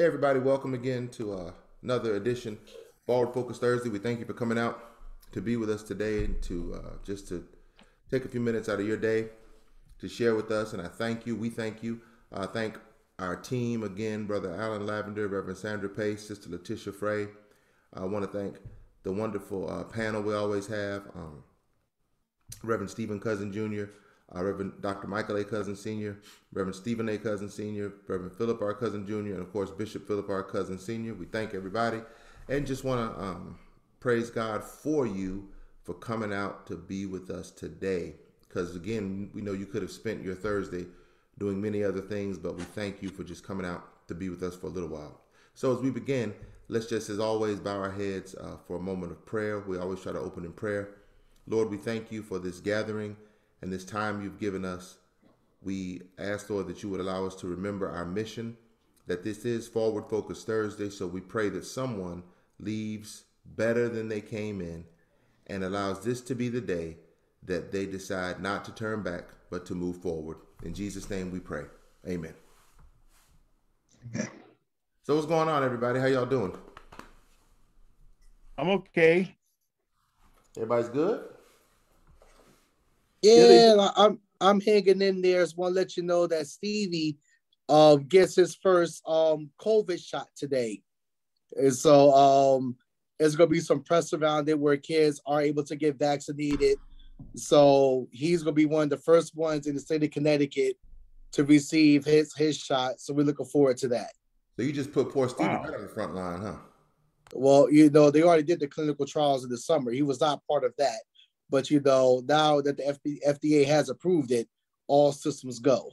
Hey, everybody, welcome again to uh, another edition Forward Focus Thursday. We thank you for coming out to be with us today and to uh, just to take a few minutes out of your day to share with us. And I thank you. We thank you. Uh, thank our team again, Brother Alan Lavender, Reverend Sandra Pace, Sister Letitia Frey. I want to thank the wonderful uh, panel we always have um, Reverend Stephen Cousin Jr., uh, Reverend Dr. Michael A. Cousin Sr., Reverend Stephen A. Cousin Sr., Reverend Philip R. Cousin Jr., and of course Bishop Philip R. Cousin Sr. We thank everybody and just want to um, praise God for you for coming out to be with us today. Because again, we know you could have spent your Thursday doing many other things, but we thank you for just coming out to be with us for a little while. So as we begin, let's just as always bow our heads uh, for a moment of prayer. We always try to open in prayer. Lord, we thank you for this gathering and this time you've given us. We ask, Lord, that you would allow us to remember our mission, that this is Forward Focus Thursday. So we pray that someone leaves better than they came in and allows this to be the day that they decide not to turn back, but to move forward. In Jesus' name we pray. Amen. Okay. So what's going on, everybody? How y'all doing? I'm okay. Everybody's good? Yeah, I'm I'm hanging in there. Just want to let you know that Stevie uh, gets his first um, COVID shot today, and so um, there's gonna be some press around it where kids are able to get vaccinated. So he's gonna be one of the first ones in the state of Connecticut to receive his his shot. So we're looking forward to that. So you just put poor Stevie wow. right on the front line, huh? Well, you know, they already did the clinical trials in the summer. He was not part of that. But you know, now that the FDA has approved it, all systems go.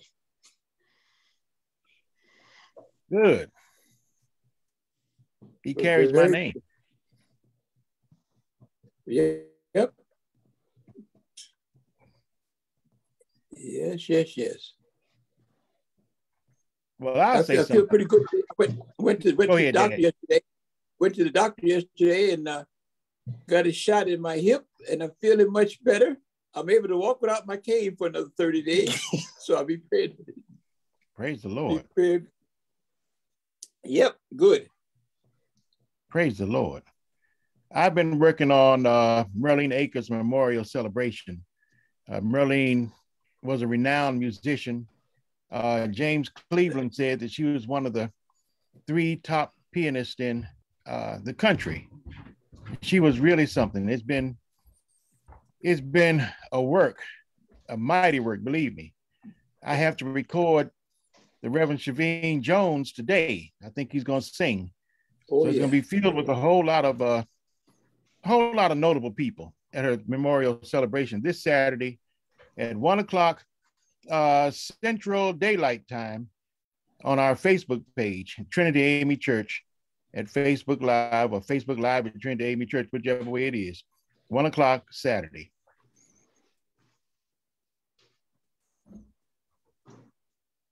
Good. He carries my name. Yep. Yes, yes, yes. Well, I'll I, say I something. feel pretty good. I went, went to went Go to ahead, the doctor yesterday. Went to the doctor yesterday and uh, got a shot in my hip, and I'm feeling much better. I'm able to walk without my cane for another 30 days. so I'll be praying. Praise the Lord. Yep, good. Praise the Lord. I've been working on uh, Merlene Akers Memorial Celebration. Uh, Merlene was a renowned musician. Uh, James Cleveland said that she was one of the three top pianists in uh, the country. She was really something. It's been it's been a work, a mighty work, believe me. I have to record the Reverend Shavine Jones today. I think he's going to sing. Oh, so it's yeah. going to be filled with a whole lot of uh, a whole lot of notable people at her memorial celebration this Saturday at one o'clock uh, Central Daylight Time on our Facebook page, Trinity AME Church, at Facebook Live or Facebook Live at Trinity AME Church, whichever way it is. One o'clock Saturday.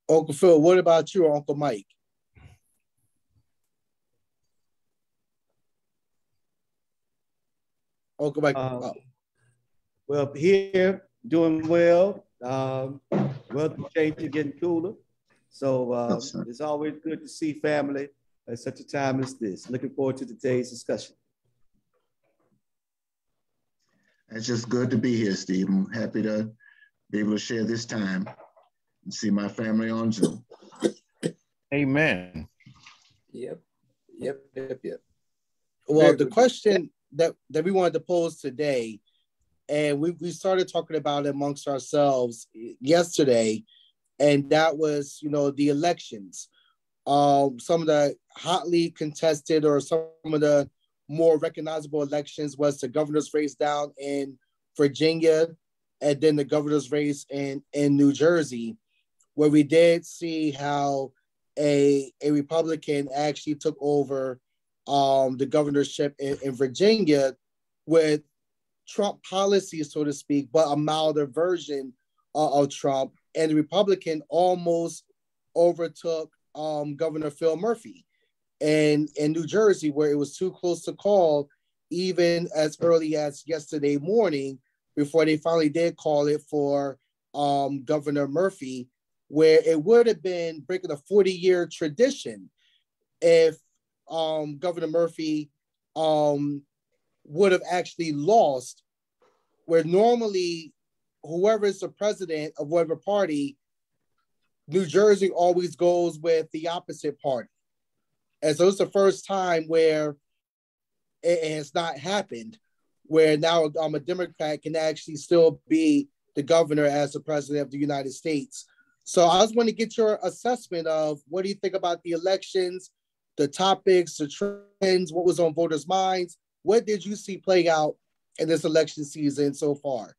Uncle Phil, what about you, Uncle Mike? Uncle Mike. Um, oh, Well, here, doing well. Um, weather changing, getting cooler. So Yes, it's always good to see family at such a time as this. Looking forward to today's discussion. It's just good to be here, Steve. I'm happy to be able to share this time and see my family on Zoom. Amen. Yep, yep, yep, yep. well, the question that, that we wanted to pose today, and we, we started talking about it amongst ourselves yesterday, and that was, you know, the elections. Um, some of the hotly contested or some of the more recognizable elections was the governor's race down in Virginia and then the governor's race in, in New Jersey, where we did see how a, a Republican actually took over um, the governorship in, in Virginia with Trump policy, so to speak, but a milder version of, of Trump. And the Republican almost overtook um, Governor Phil Murphy in, in New Jersey, where it was too close to call, even as early as yesterday morning, before they finally did call it for um, Governor Murphy, where it would have been breaking a 40 year tradition if um, Governor Murphy um, would have actually lost, where normally whoever is the president of whatever party, New Jersey always goes with the opposite party. And so it's the first time where it has not happened, where now um, a Democrat can actually still be the governor as the president of the United States. So I just want to get your assessment of what do you think about the elections, the topics, the trends, what was on voters' minds? What did you see play out in this election season so far?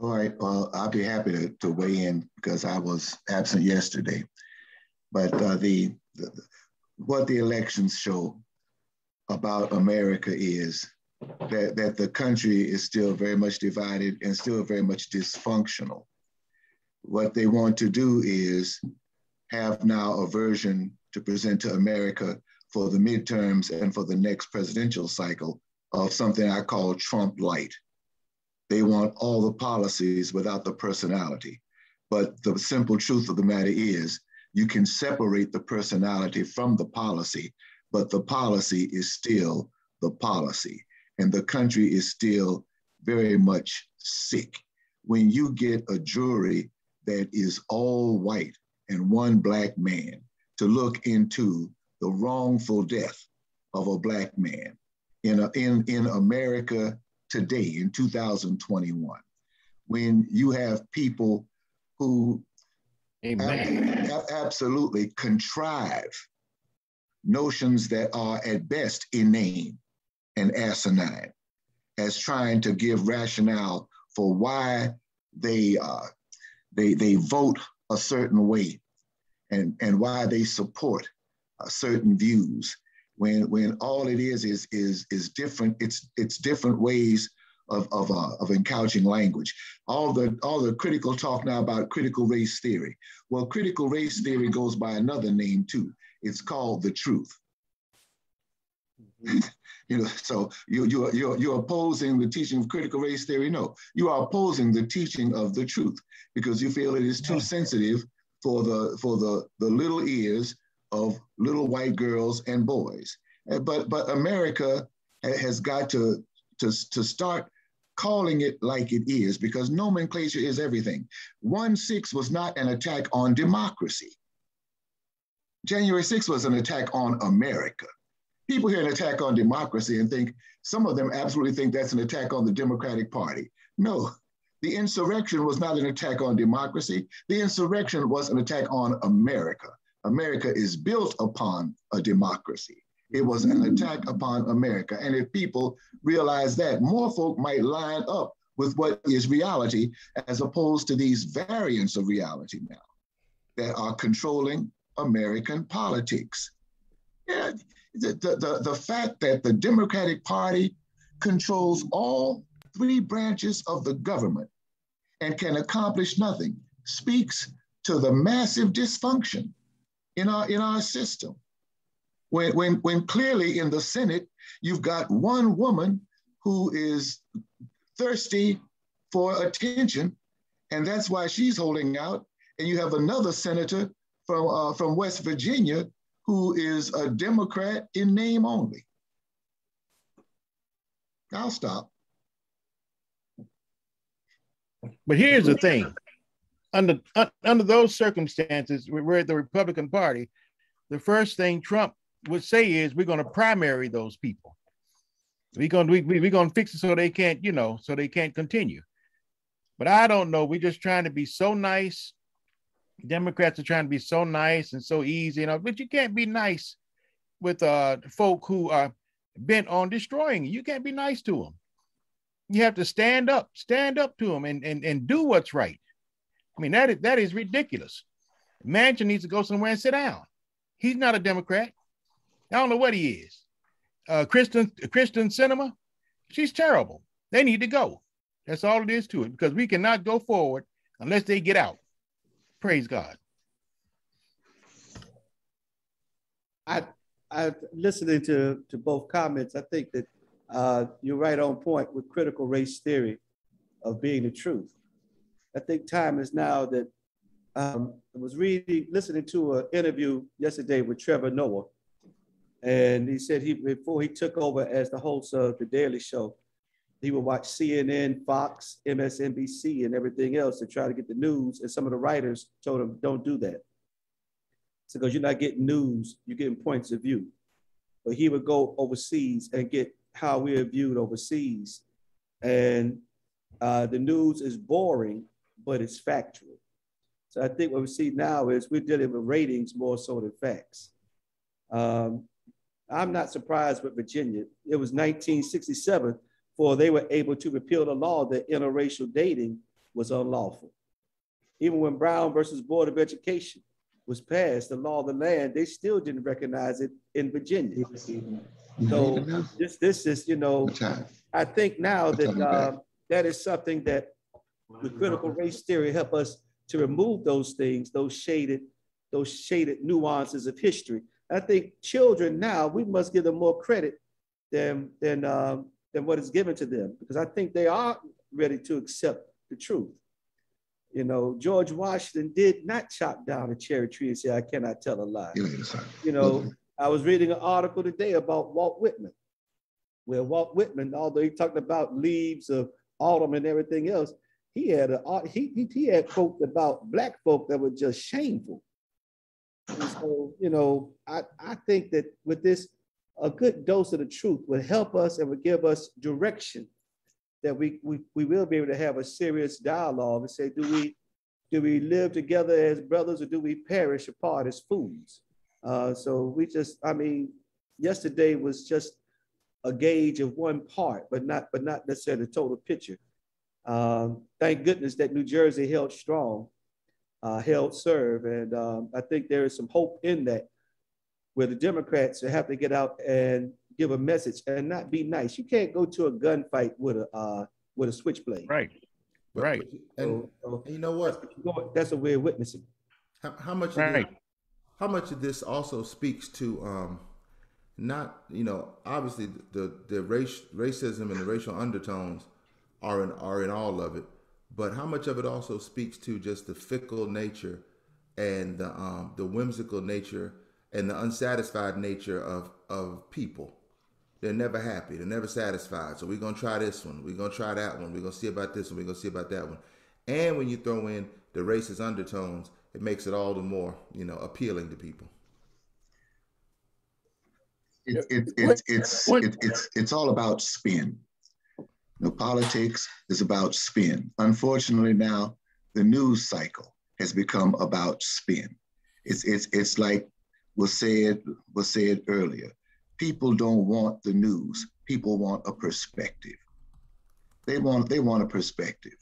All right. Well, I'll be happy to, to weigh in because I was absent yesterday. But uh, the, the what the elections show about America is that, that the country is still very much divided and still very much dysfunctional. What they want to do is have now a version to present to America for the midterms and for the next presidential cycle of something I call Trump light. They want all the policies without the personality. But the simple truth of the matter is, you can separate the personality from the policy, but the policy is still the policy. And the country is still very much sick. When you get a jury that is all white and one black man to look into the wrongful death of a black man in, a, in, in America today in 2021, when you have people who Amen. ab- absolutely contrive notions that are at best inane and asinine as trying to give rationale for why they uh, they they vote a certain way and, and why they support uh, certain views when when all it is is is is different it's it's different ways of of, uh, of encountering language. All the all the critical talk now about critical race theory. Well critical race theory goes by another name too. It's called the truth. You know so you you you're, you're opposing the teaching of critical race theory? No. You are opposing the teaching of the truth because you feel it is too sensitive for the for the the little ears of little white girls and boys. But but America has got to to to start calling it like it is because nomenclature is everything. One six was not an attack on democracy. January 6th was an attack on America. People hear an attack on democracy and think some of them absolutely think that's an attack on the Democratic Party. No, the insurrection was not an attack on democracy. The insurrection was an attack on America. America is built upon a democracy. It was an mm. attack upon America. And if people realize that, more folk might line up with what is reality as opposed to these variants of reality now that are controlling American politics. Yeah, the, the, the, the fact that the Democratic Party controls all three branches of the government and can accomplish nothing speaks to the massive dysfunction in our in our system. When, when, when clearly in the Senate, you've got one woman who is thirsty for attention, and that's why she's holding out. And you have another senator from, uh, from West Virginia who is a Democrat in name only. I'll stop. But here's the thing: under un, under those circumstances, we're at the Republican Party. The first thing Trump would say is, "We're going to primary those people. We're going to we, we, we're going to fix it so they can't, you know, so they can't continue." But I don't know. We're just trying to be so nice. Democrats are trying to be so nice and so easy, you know. But you can't be nice with uh folk who are bent on destroying you. You can't be nice to them. You have to stand up, stand up to them and, and, and do what's right. I mean, that is, that is ridiculous. Manchin needs to go somewhere and sit down. He's not a Democrat. I don't know what he is. Uh, Kristen, Kristen Sinema, she's terrible. They need to go. That's all it is to it because we cannot go forward unless they get out. Praise God. I, I listening to, to both comments, I think that uh, you're right on point with critical race theory of being the truth. I think time is now that um, I was reading, listening to an interview yesterday with Trevor Noah. And he said he, before he took over as the host of The Daily Show, he would watch CNN, Fox, MSNBC, and everything else to try to get the news. And some of the writers told him, don't do that. So, because you're not getting news, you're getting points of view. But he would go overseas and get how we are viewed overseas. And uh, the news is boring, but it's factual. So I think what we see now is we're dealing with ratings more so than facts. Um, I'm not surprised with Virginia. It was 1967 before they were able to repeal the law that interracial dating was unlawful. Even when Brown versus Board of Education was passed, the law of the land, they still didn't recognize it in Virginia. So this, this is, you know, I think now that uh, that is something that the critical race theory help us to remove those things, those shaded, those shaded nuances of history. I think children now, we must give them more credit than, than, um, than what is given to them, because I think they are ready to accept the truth. You know, George Washington did not chop down a cherry tree and say, I cannot tell a lie. You know, I was reading an article today about Walt Whitman, where Walt Whitman, although he talked about leaves of autumn and everything else, he had a he, he, he had quotes about black folk that were just shameful. And so, you know, I, I think that with this, a good dose of the truth would help us and would give us direction that we, we, we will be able to have a serious dialogue and say, do we, do we live together as brothers or do we perish apart as fools? Uh, so we just, I mean, yesterday was just a gauge of one part, but not, but not necessarily the total picture. Um, thank goodness that New Jersey held strong, uh, held serve. And um, I think there is some hope in that where the Democrats have to get out and give a message and not be nice. You can't go to a gunfight with a uh, with a switchblade. Right. Right. And, so, you know what? That's a way of witnessing. How, how much? Right. This, how much of this also speaks to um, not you know obviously the the race racism and the racial undertones are in are in all of it, but how much of it also speaks to just the fickle nature and the um, the whimsical nature and the unsatisfied nature of of people. They're never happy. They're never satisfied. So we're gonna try this one. We're gonna try that one. We're gonna see about this one. We're gonna see about that one. And when you throw in the racist undertones, it makes it all the more, you know, appealing to people. It, it, it, it's, it, it's, it's all about spin. You know, politics is about spin. Unfortunately, now the news cycle has become about spin. It's it's it's like was said was said earlier. People don't want the news. People want a perspective. They want they want a perspective.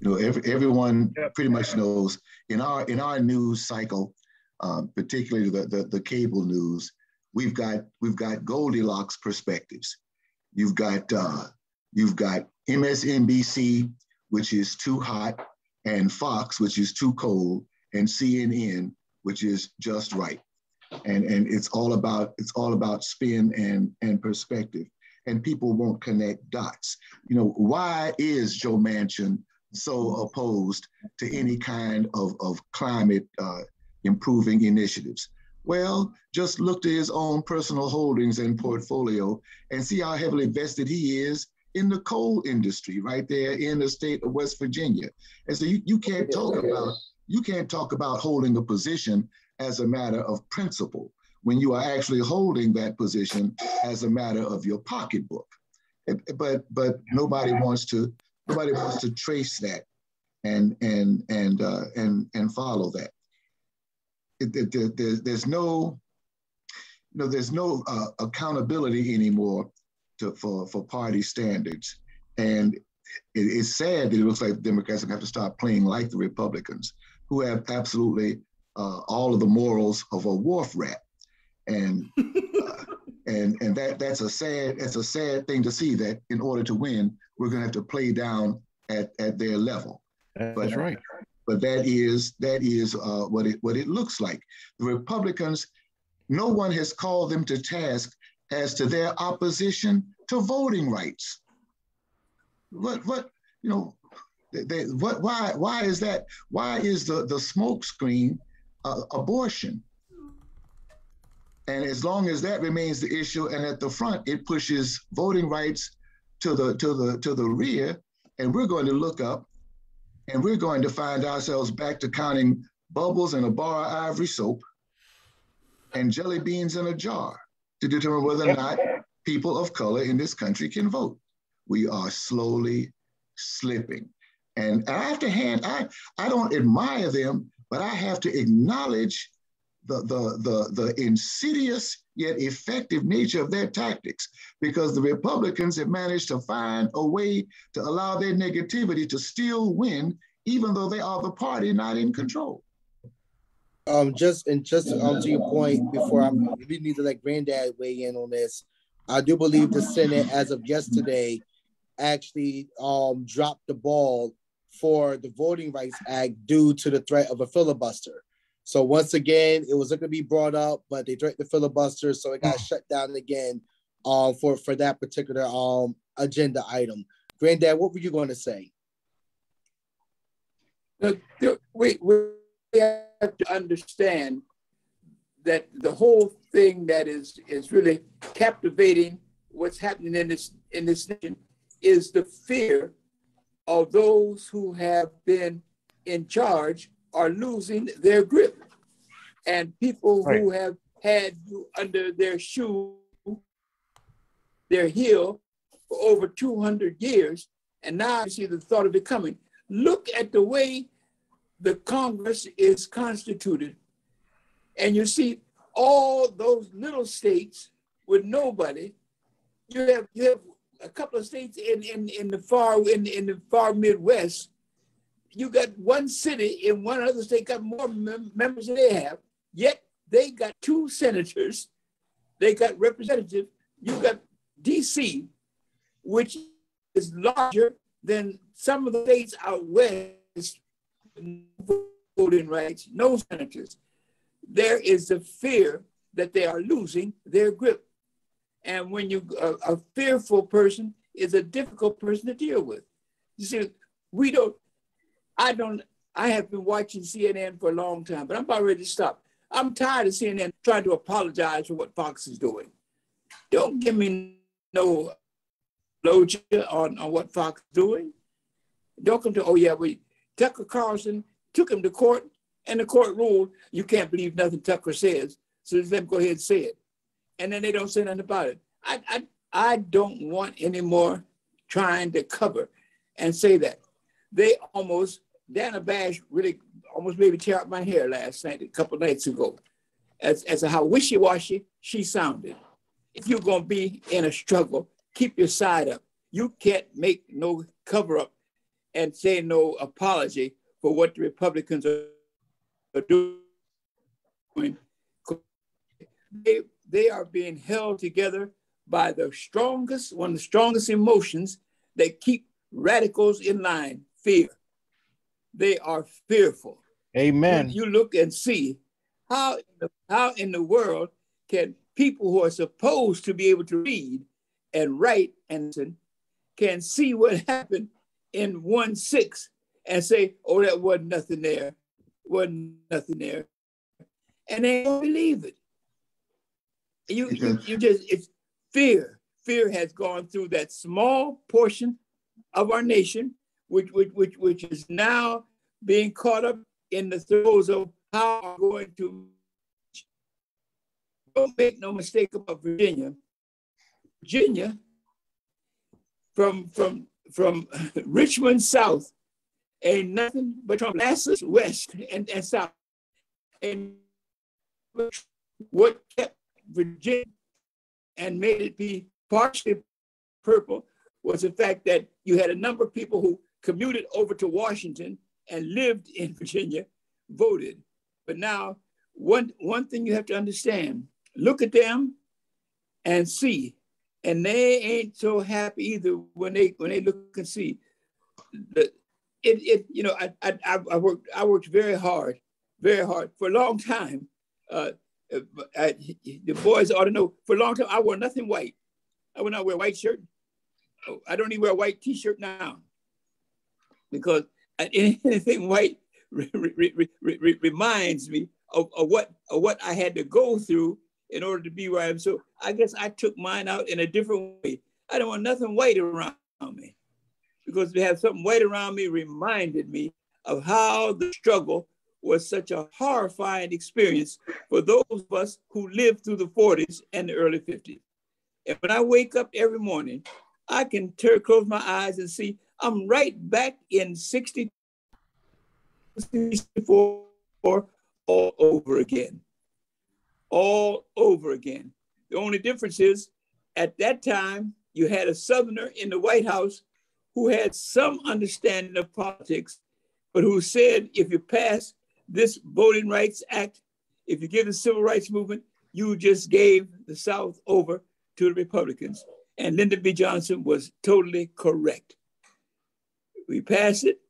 You know, every, everyone pretty much knows in our in our news cycle, um, particularly the, the the cable news, we've got we've got Goldilocks perspectives. You've got uh, You've got MSNBC, which is too hot, and Fox, which is too cold, and CNN, which is just right. And, and it's all about it's all about spin and, and perspective. And people won't connect dots. You know, why is Joe Manchin so opposed to any kind of, of climate uh, improving initiatives? Well, just look to his own personal holdings and portfolio and see how heavily vested he is in the coal industry right there in the state of West Virginia. And so you, you can't talk about you can't talk about holding a position as a matter of principle when you are actually holding that position as a matter of your pocketbook. But but nobody wants to nobody wants to trace that and and and uh, and and follow that. It, there, there's no you know there's no uh, accountability anymore to, for, for party standards. And it, it's sad that it looks like the Democrats have to start playing like the Republicans, who have absolutely uh, all of the morals of a wharf rat. And uh, and and that that's a sad that's a sad thing to see that in order to win, we're going to have to play down at, at their level. That's but, right. But that is that is uh, what it what it looks like. The Republicans, no one has called them to task as to their opposition to voting rights. What, what, you know, They, what, why, why is that? Why is the, the smoke screen uh, abortion? And as long as that remains the issue, and at the front, it pushes voting rights to the to the to the rear, and we're going to look up, and we're going to find ourselves back to counting bubbles in a bar of ivory soap, and jelly beans in a jar to determine whether or not people of color in this country can vote. We are slowly slipping. And I have to hand, I, I don't admire them, but I have to acknowledge the, the, the, the insidious yet effective nature of their tactics because the Republicans have managed to find a way to allow their negativity to still win, even though they are the party not in control. Um, just and just um, to your point, before I'm, we need to let Granddad weigh in on this. I do believe the Senate, as of yesterday, actually um, dropped the ball for the Voting Rights Act due to the threat of a filibuster. So once again, it was going to be brought up, but they threatened the filibuster, so it got shut down again um, for for that particular um, agenda item. Granddad, what were you going to say? The, the, we, we have to understand that the whole thing that is is really captivating what's happening in this in this nation is the fear of those who have been in charge are losing their grip. And people right. who have had you under their shoe, their heel for over 200 years, and now you see the thought of it coming. Look at the way the Congress is constituted. And you see all those little states with nobody. You have you have a couple of states in, in, in the far in, in the far Midwest you got one city in one other state got more mem- members than they have, yet they got two senators, they got representatives. You got DC, which is larger than some of the states out west, voting rights, no senators. There is the fear that they are losing their grip. And when you, a, a fearful person is a difficult person to deal with. You see, we don't, I don't, I have been watching CNN for a long time, but I'm about ready to stop. I'm tired of CNN trying to apologize for what Fox is doing. Don't give me no logia on, on what Fox is doing. Don't come to, oh yeah, we Tucker Carlson took him to court and the court ruled you can't believe nothing Tucker says. So just let him go ahead and say it. And then they don't say nothing about it. I, I, I don't want any more trying to cover and say that. They almost Dana Bash really almost made me tear out my hair last night, a couple nights ago, as, as to how wishy-washy she sounded. If you're gonna be in a struggle, keep your side up. You can't make no cover up and say no apology for what the Republicans are, doing. They, they are being held together by the strongest, one of the strongest emotions that keep radicals in line, fear they are fearful. Amen. you look and see how, how in the world can people who are supposed to be able to read and write and can see what happened in 1 6 and say, oh, that wasn't nothing there, wasn't nothing there. And they don't believe it. You, you, you just, it's fear. Fear has gone through that small portion of our nation which, which, which, which is now being caught up in the throes of how we're going to. Don't make no mistake about Virginia. Virginia, from from from Richmond south, and nothing but from Manassas west and, and south. And what kept Virginia and made it be partially purple was the fact that you had a number of people who commuted over to Washington and lived in Virginia, voted. But now, one, one thing you have to understand look at them and see. And they ain't so happy either when they when they look and see. The, it, it you know I, I I worked I worked very hard, very hard for a long time. Uh, I, the boys ought to know for a long time I wore nothing white. I would not wear a white shirt. I don't even wear a white T-shirt now because anything white re- re- re- reminds me of, of, what of what I had to go through in order to be where I am. So I guess I took mine out in a different way. I don't want nothing white around me because to have something white around me reminded me of how the struggle was such a horrifying experience for those of us who lived through the 40s and the early 50s. And when I wake up every morning, I can ter- close my eyes and see I'm right back in 64 all over again. All over again. The only difference is at that time, you had a Southerner in the White House who had some understanding of politics, but who said if you pass this Voting Rights Act, if you give the Civil Rights Movement, you just gave the South over to the Republicans. And Lyndon B. Johnson was totally correct. We passed it,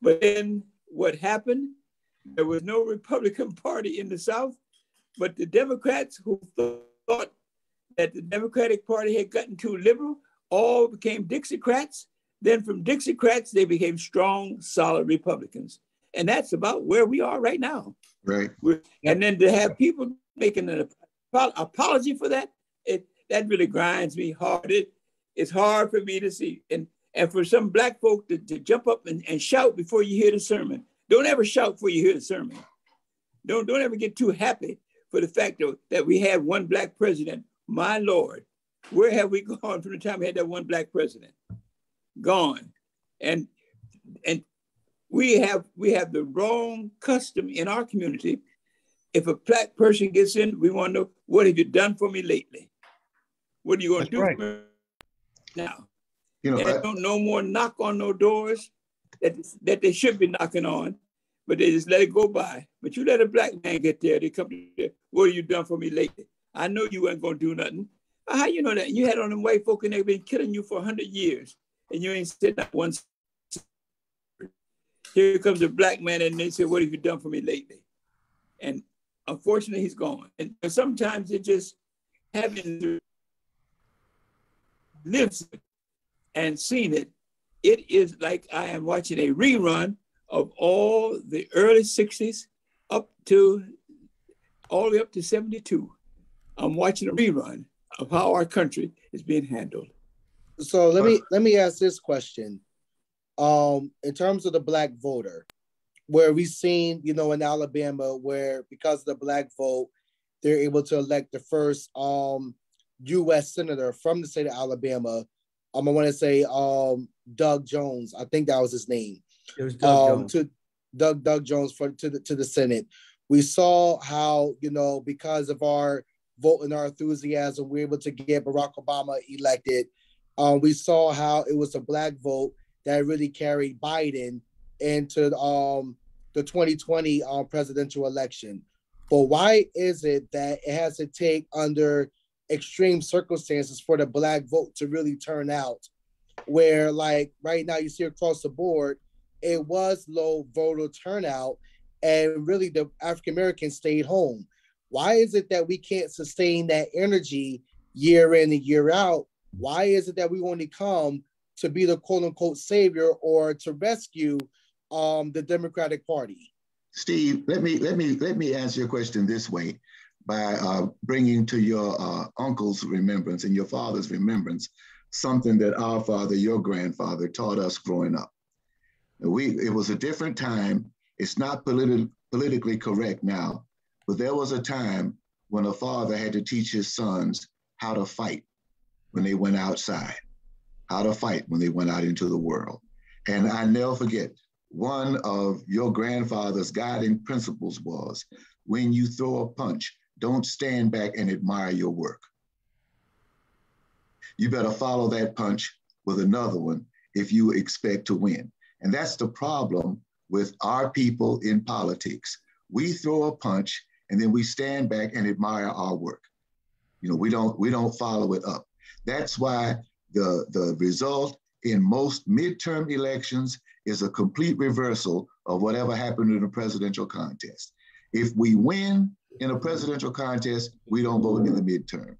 but then what happened? There was no Republican Party in the South, but the Democrats who thought that the Democratic Party had gotten too liberal all became Dixiecrats. Then from Dixiecrats, they became strong, solid Republicans. And that's about where we are right now. Right. We're, and then to have people making an apology for that, it that really grinds me hard. It, it's hard for me to see. And and for some black folk to, to jump up and, and shout before you hear the sermon. Don't ever shout before you hear the sermon. Don't, don't ever get too happy for the fact that, that we had one black president. My Lord, where have we gone from the time we had that one black president? Gone. And and we have we have the wrong custom in our community. If a black person gets in, we want to know what have you done for me lately? What are you going to do right. now? You know, they don't no more knock on no doors that, that they should be knocking on, but they just let it go by. But you let a black man get there, they come to you, what have you done for me lately? I know you ain't gonna do nothing. How you know that? You had on them white folk and they've been killing you for 100 years and you ain't said that once. Here comes a black man and they say, what have you done for me lately? And unfortunately, he's gone. And sometimes it just having lives and seen it, it is like I am watching a rerun of all the early 60s up to all the way up to 72. I'm watching a rerun of how our country is being handled. So let me let me ask this question. Um, in terms of the black voter, where we've seen, you know, in Alabama, where because of the black vote, they're able to elect the first um U.S. senator from the state of Alabama. Um, I want to say um Doug Jones. I think that was his name. It was Doug um, Jones. To Doug Doug Jones for to the to the Senate. We saw how you know because of our vote and our enthusiasm, we were able to get Barack Obama elected. Um, we saw how it was a black vote that really carried Biden into um, the 2020 um, presidential election. But why is it that it has to take under extreme circumstances for the black vote to really turn out? Where, like, right now, you see across the board, it was low voter turnout, and really the African Americans stayed home. Why is it that we can't sustain that energy year in and year out? Why is it that we only come to be the quote unquote savior or to rescue um, the Democratic Party? Steve, let me let me let me answer your question this way by uh, bringing to your uh, uncle's remembrance and your father's remembrance something that our father, your grandfather, taught us growing up. We it was a different time. It's not politi- politically correct now, but there was a time when a father had to teach his sons how to fight when they went outside, how to fight when they went out into the world. And I never forget, one of your grandfather's guiding principles was when you throw a punch, don't stand back and admire your work. You better follow that punch with another one if you expect to win. And that's the problem with our people in politics. We throw a punch and then we stand back and admire our work. You know, we don't we don't follow it up. That's why the the result in most midterm elections is a complete reversal of whatever happened in a presidential contest. If we win in a presidential contest, we don't vote in the midterms.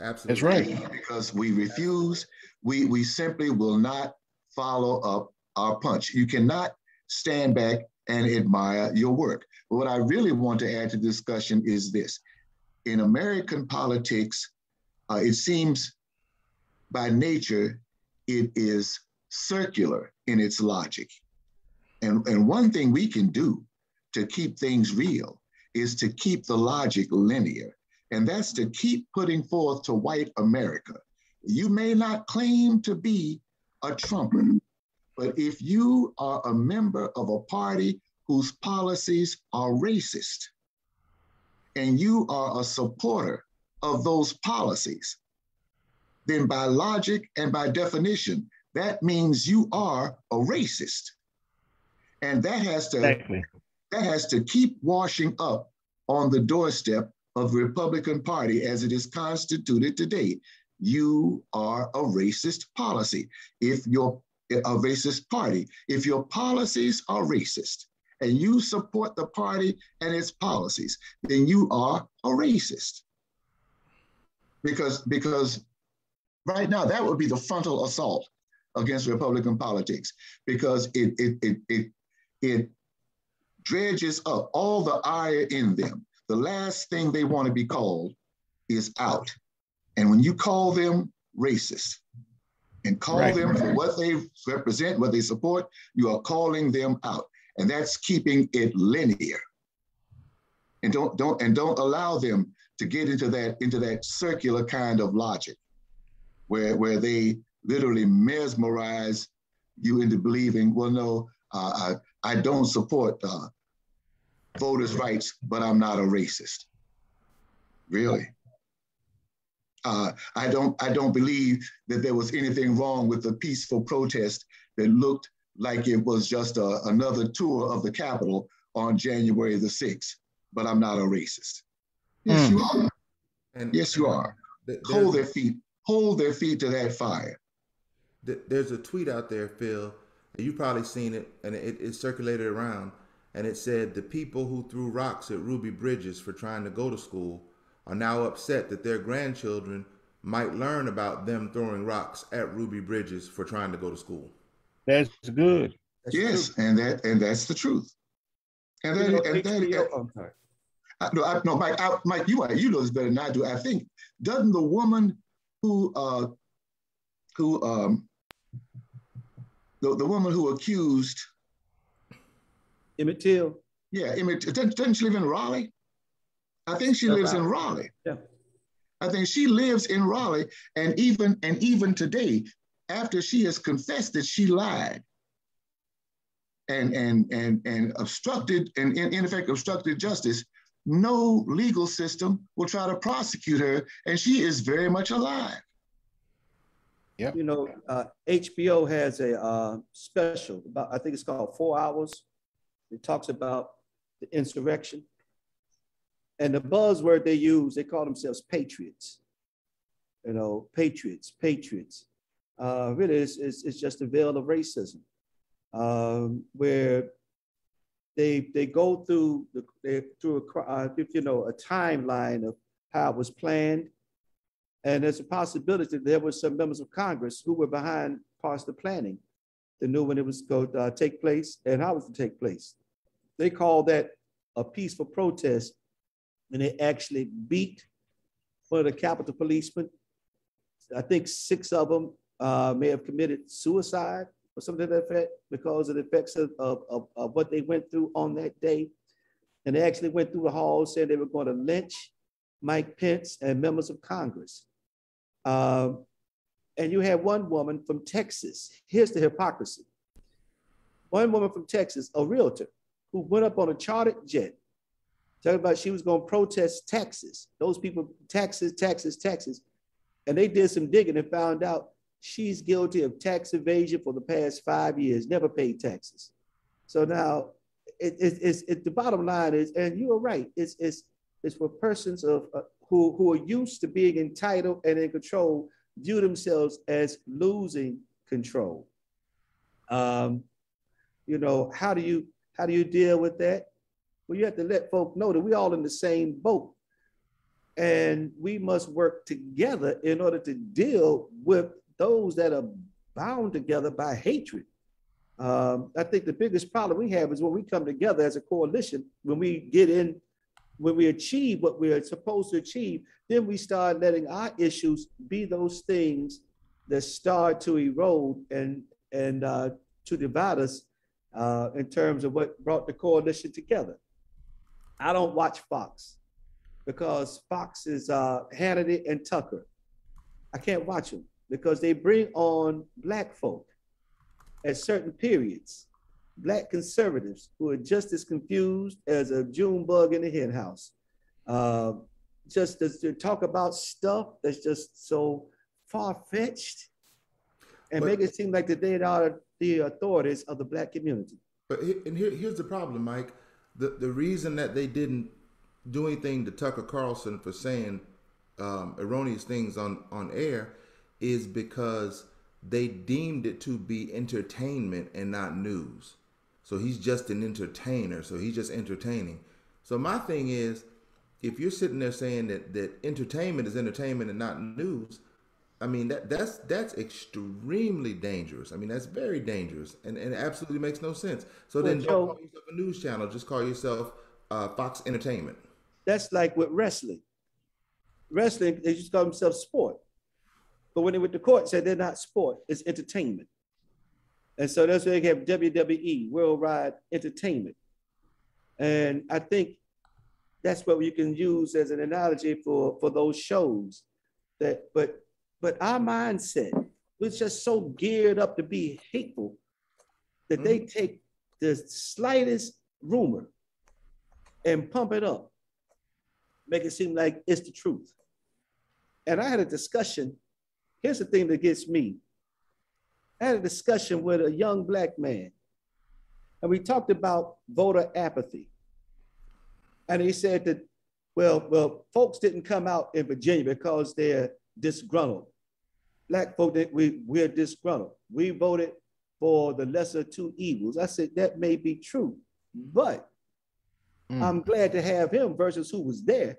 Absolutely. That's right. Because we refuse, we, we simply will not follow up our punch. You cannot stand back and admire your work. But what I really want to add to the discussion is this. In American politics, uh, it seems by nature, it is circular in its logic. And, and one thing we can do to keep things real is to keep the logic linear. And that's to keep putting forth to white America. You may not claim to be a Trumper, but if you are a member of a party whose policies are racist, and you are a supporter of those policies, then by logic and by definition, that means you are a racist. And that has to exactly. that has to keep washing up on the doorstep of the Republican Party as it is constituted today. You are a racist policy. If you're a racist party, if your policies are racist and you support the party and its policies, then you are a racist. Because, because right now that would be the frontal assault against Republican politics because it, it, it, it it dredges up all the ire in them. The last thing they want to be called is out. And when you call them racist and call right, them right. for what they represent, what they support, you are calling them out. And that's keeping it linear. And don't don't and don't allow them to get into that into that circular kind of logic where where they literally mesmerize you into believing, well, no, uh, I, I don't support uh, voters' rights, but I'm not a racist. Really. Uh, I don't I don't believe that there was anything wrong with the peaceful protest that looked like it was just a, another tour of the Capitol on January the 6th, but I'm not a racist. Yes, mm. you are. And, yes, you are. hold their feet, hold their feet to that fire. There's a tweet out there, Phil, You've probably seen it, and it, it circulated around, and it said the people who threw rocks at Ruby Bridges for trying to go to school are now upset that their grandchildren might learn about them throwing rocks at Ruby Bridges for trying to go to school. That's good. That's yes, true. and that and that's the truth. And then and then I'm sorry. I, no, I, no, Mike, I, Mike, you you know this better than I do. I think doesn't the woman who uh, who um, the, the woman who accused Emmett Till. Yeah, Emmett, doesn't she live in Raleigh? I think she lives in Raleigh. Yeah. I think she lives in Raleigh, and even and even today, after she has confessed that she lied and and and and obstructed and in, in effect obstructed justice, no legal system will try to prosecute her, and she is very much alive. Yeah. You know, uh, HBO has a uh, special about, I think it's called Four Hours. It talks about the insurrection. And the buzzword they use, they call themselves patriots. You know, patriots, patriots. Uh, really, it's, it's, it's just a veil of racism um, where they, they go through, the, they, through a, uh, you know, a timeline of how it was planned, and there's a possibility there were some members of Congress who were behind parts of the planning that knew when it was going to uh, take place and how it was to take place. They called that a peaceful protest, and they actually beat one of the Capitol policemen. I think six of them uh, may have committed suicide or something to that effect because of the effects of, of, of, what they went through on that day. And they actually went through the halls saying they were going to lynch Mike Pence and members of Congress. Uh, and you had one woman from Texas. Here's the hypocrisy. One woman from Texas, a realtor, who went up on a chartered jet, talking about she was going to protest taxes. Those people, taxes, taxes, taxes. And they did some digging and found out she's guilty of tax evasion for the past five years, never paid taxes. So now it, it, it's it, the bottom line is, and you are right, it's, it's, it's for persons of, uh, who, who are used to being entitled and in control view themselves as losing control. Um, you know, how do you how do you deal with that? Well, you have to let folk know that we're all in the same boat. And we must work together in order to deal with those that are bound together by hatred. Um, I think the biggest problem we have is when we come together as a coalition, when we get in, when we achieve what we are supposed to achieve, then we start letting our issues be those things that start to erode and and uh, to divide us uh, in terms of what brought the coalition together. I don't watch Fox because Fox is uh, Hannity and Tucker. I can't watch them because they bring on black folk at certain periods, black conservatives who are just as confused as a June bug in the hen house. Uh, just to talk about stuff that's just so far fetched and but, make it seem like that they are the authorities of the black community. But and here, here's the problem, Mike. The the reason that they didn't do anything to Tucker Carlson for saying um, erroneous things on on air is because they deemed it to be entertainment and not news. So he's just an entertainer. So he's just entertaining. So my thing is, if you're sitting there saying that that entertainment is entertainment and not news, I mean that that's that's extremely dangerous. I mean that's very dangerous and, and absolutely makes no sense. So well, then don't call yourself a news channel. Just call yourself uh, Fox Entertainment. That's like with wrestling. Wrestling, they just call themselves sport. But when they went to court, said they're not sport, it's entertainment. And so that's why they have WWE, Worldwide Entertainment. And I think that's what you can use as an analogy for, for those shows. That but but our mindset was just so geared up to be hateful that mm-hmm. they take the slightest rumor and pump it up, make it seem like it's the truth. And I had a discussion Here's the thing that gets me. I had a discussion with a young black man, and we talked about voter apathy. And he said that, well, well, folks didn't come out in Virginia because they're disgruntled. Black folk, we, we're disgruntled. We voted for the lesser two evils. I said, that may be true, but mm. I'm glad to have him versus who was there.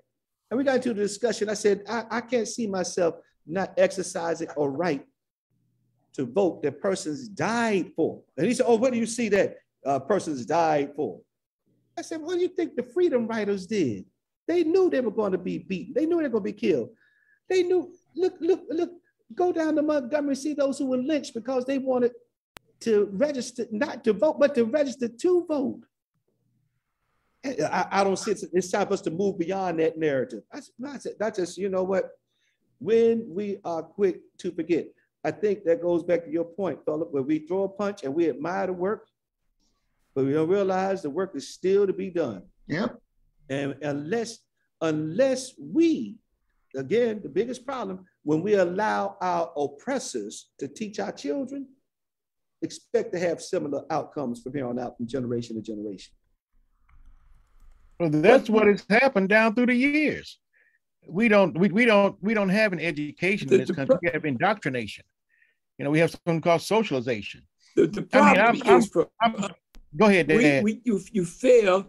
And we got into the discussion. I said, I, I can't see myself not exercising a right to vote that persons died for. And he said, Oh, what do you see that uh, persons died for? I said, What do you think the freedom riders did? They knew they were going to be beaten, they knew they were going to be killed. They knew, look, look, look, go down to Montgomery, see those who were lynched because they wanted to register, not to vote, but to register to vote. I, I don't see it's, it's time for us to move beyond that narrative. That's, that's just, you know what? when we are quick to forget. I think that goes back to your point, Philip, where we throw a punch and we admire the work, but we don't realize the work is still to be done. Yep. And unless, unless we, again, the biggest problem, when we allow our oppressors to teach our children, expect to have similar outcomes from here on out from generation to generation. Well, that's what has happened down through the years we don't we, we don't we don't have an education the, in this country. we have indoctrination. You know, we have something called socialization. The, the problem I mean, I'm, is, I'm, I'm, go ahead, Dan. We, we, you you fail.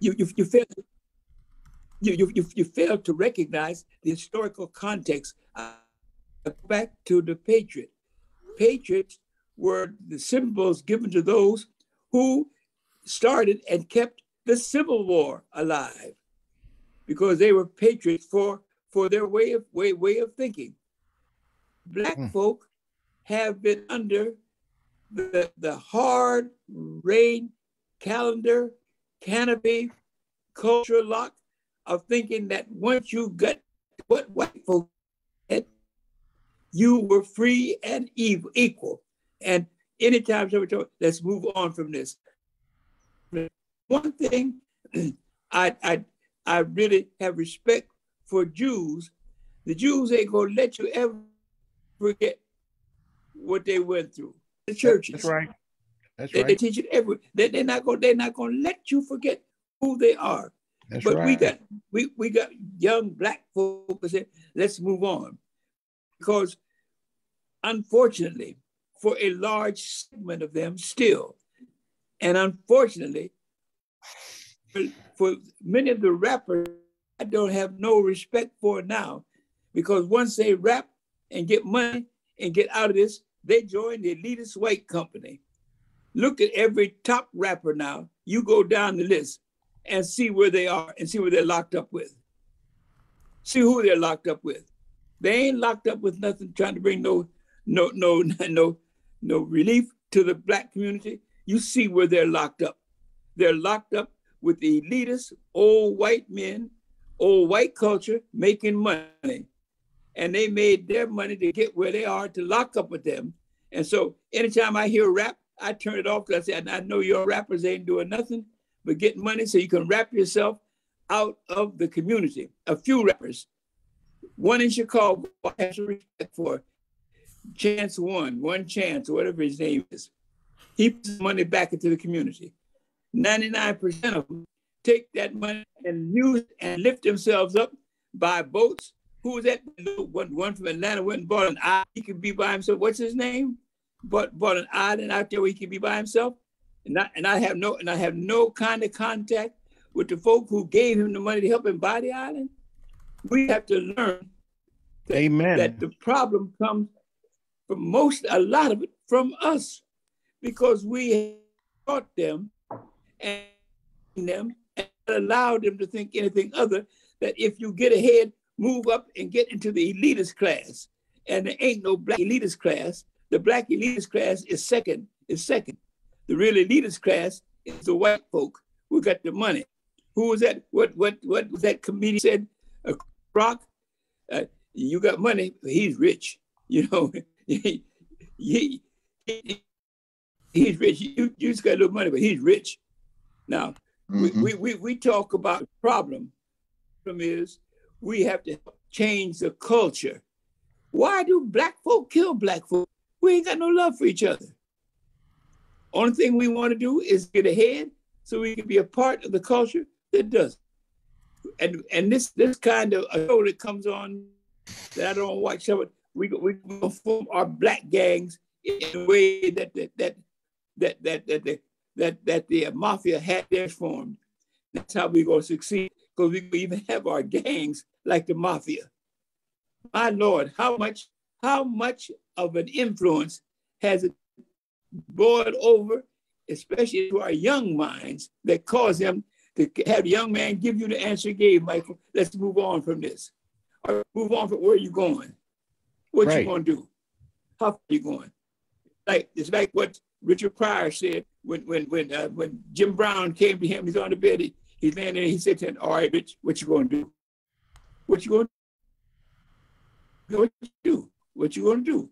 You you you fail. You, you, you, fail to recognize the historical context. Uh, back to the patriot. Patriots were the symbols given to those who started and kept the Civil War alive because they were patriots for for their way of way way of thinking. Black mm. folk have been under the, the hard rain calendar canopy culture lock of thinking that once you got what white folk had, you were free and equal. And anytime somebody told, let's move on from this. One thing I, I I really have respect for Jews. The Jews ain't gonna let you ever forget what they went through. The churches. That's right. That's they, right. They teach it every. They, they're not gonna. They're not gonna let you forget who they are. That's but right. we got we, we got young black folks that say, let's move on. Because unfortunately, for a large segment of them still, and unfortunately, for many of the rappers, I don't have no respect for now because once they rap and get money and get out of this, they join the elitist white company. Look at every top rapper now. You go down the list and see where they are and see where they're locked up with. See who they're locked up with. They ain't locked up with nothing trying to bring no no no no no relief to the black community. You see where they're locked up. They're locked up with the elitist old white men, old white culture making money. And they made their money to get where they are to lock up with them. And so anytime I hear rap, I turn it off because I say, I know your rappers ain't doing nothing but getting money so you can rap yourself out of the community. A few rappers, one in Chicago, has respect for Chance One, One Chance, whatever his name is. He puts money back into the community. 99% of them take that money and use and lift themselves up by boats. Who was that? One, one from Atlanta went and bought an island. He could be by himself. What's his name? But bought an island out there where he could be by himself. And I, and I have no and I have no kind of contact with the folk who gave him the money to help him buy the island. We have to learn that, Amen. that the problem comes from most a lot of it from us because we taught them and them and allowed them to think anything other that if you get ahead, move up and get into the elitist class. And there ain't no black elitist class. The black elitist class is second, is second. The real elitist class is the white folk who got the money. Who was that? What what what was that comedian said? A rock. Uh, you got money, he's rich. You know, he, he, he, he's rich. You, you just got a little money, but he's rich. Now, Mhm. we, we, we talk about the problem. Problem is we have to change the culture. Why do black folk kill black folk? We ain't got no love for each other. Only thing we want to do is get ahead so we can be a part of the culture that does. And and this this kind of show that comes on that I don't watch of, we go- we gonna form our black gangs in a way that that that that that that that, that, the mafia had theirs formed. That's how we're gonna succeed because we even have our gangs like the mafia. My Lord, how much how much of an influence has it boiled over, especially to our young minds, that cause them to have the young man give you the answer he gave, Michael. Let's move on from this. Or move on from where you going. What Right. you gonna do? How far you going? Like it's like what Richard Pryor said when when when uh, when Jim Brown came to him. He's on the bed. He, he's laying there. He said to him, "All right, Rich, what you gonna do? What you gonna do? What you do? What you gonna do?"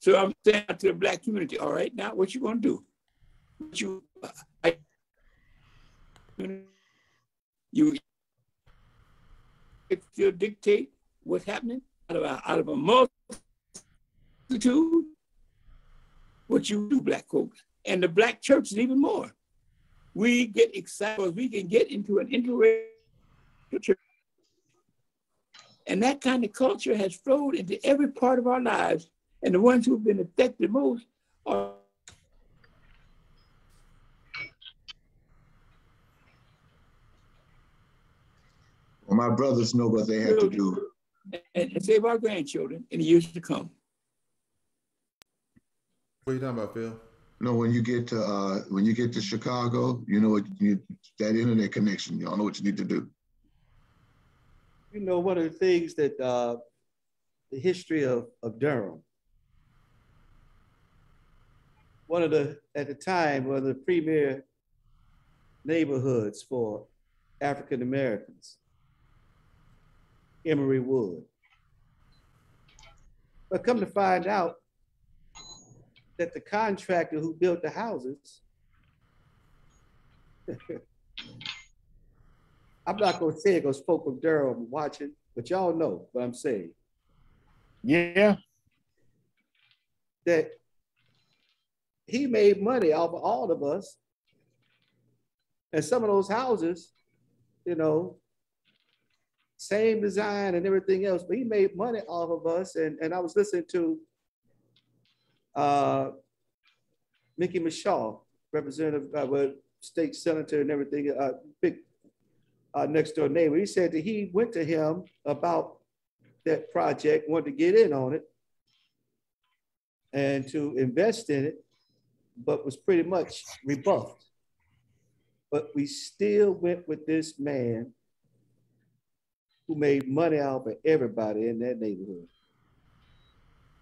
So I'm saying to the black community, "All right, now what you gonna do? What you I, you still dictate what's happening out of a, out of a multitude. What you do, black folks, and the black church is even more. We get excited because we can get into an interracial church. And that kind of culture has flowed into every part of our lives. And the ones who've been affected most are Well, my brothers know what they have to do. and, and save our grandchildren in the years to come. What are you talking about, Phil? No, when you get to uh, when you get to Chicago, you know what you that internet connection. Y'all know what you need to do. You know, one of the things that uh, the history of, of Durham, one of the, at the time, one of the premier neighborhoods for African Americans, Emory Wood. But come to find out that the contractor who built the houses I'm not gonna say it because folk from Durham watching, but y'all know what I'm saying. Yeah. That he made money off of all of us. And some of those houses, you know, same design and everything else, but he made money off of us. And, and I was listening to uh, Mickey Michaux, representative, uh, well, state senator and everything, uh, big uh, next door neighbor. He said that he went to him about that project, wanted to get in on it and to invest in it. But was pretty much rebuffed. But we still went with this man who made money out of everybody in that neighborhood.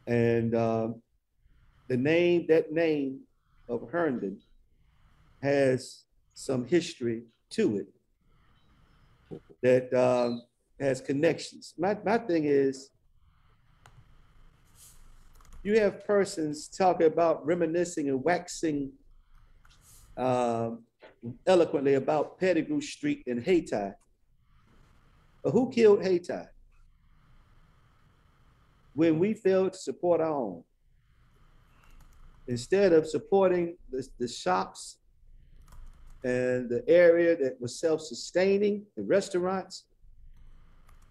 And um, the name, that name of Herndon has some history to it that um, has connections. My, my thing is, you have persons talking about reminiscing and waxing um, eloquently about Pettigrew Street in Hayti. But who killed Hayti? When we failed to support our own. Instead of supporting the, the shops and the area that was self-sustaining, the restaurants,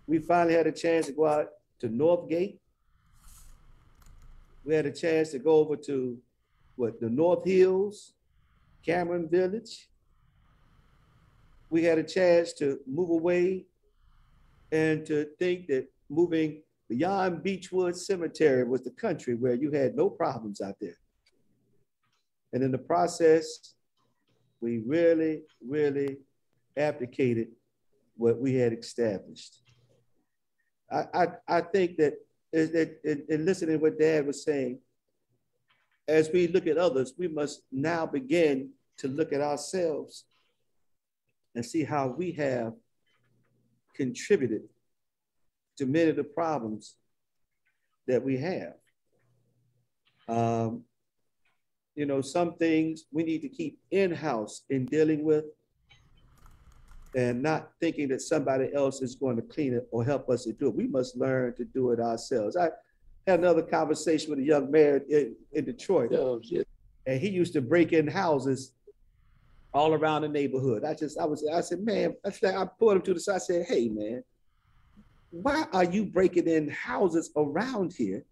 we finally had a chance to go out to Northgate. We had a chance to go over to what the North Hills, Cameron Village. We had a chance to move away and to think that moving beyond Beechwood Cemetery was the country where you had no problems out there. And in the process, we really, really abdicated what we had established. I, I, I think that in, listening to what Dad was saying, as we look at others, we must now begin to look at ourselves and see how we have contributed to many of the problems that we have. Um, you know, some things we need to keep in-house in dealing with and not thinking that somebody else is going to clean it or help us to do it. We must learn to do it ourselves. I had another conversation with a young man in, in Detroit, oh, and he used to break in houses all around the neighborhood. I just, I was, I said, man, I, said, I pulled him to the side. I said, hey, man, why are you breaking in houses around here?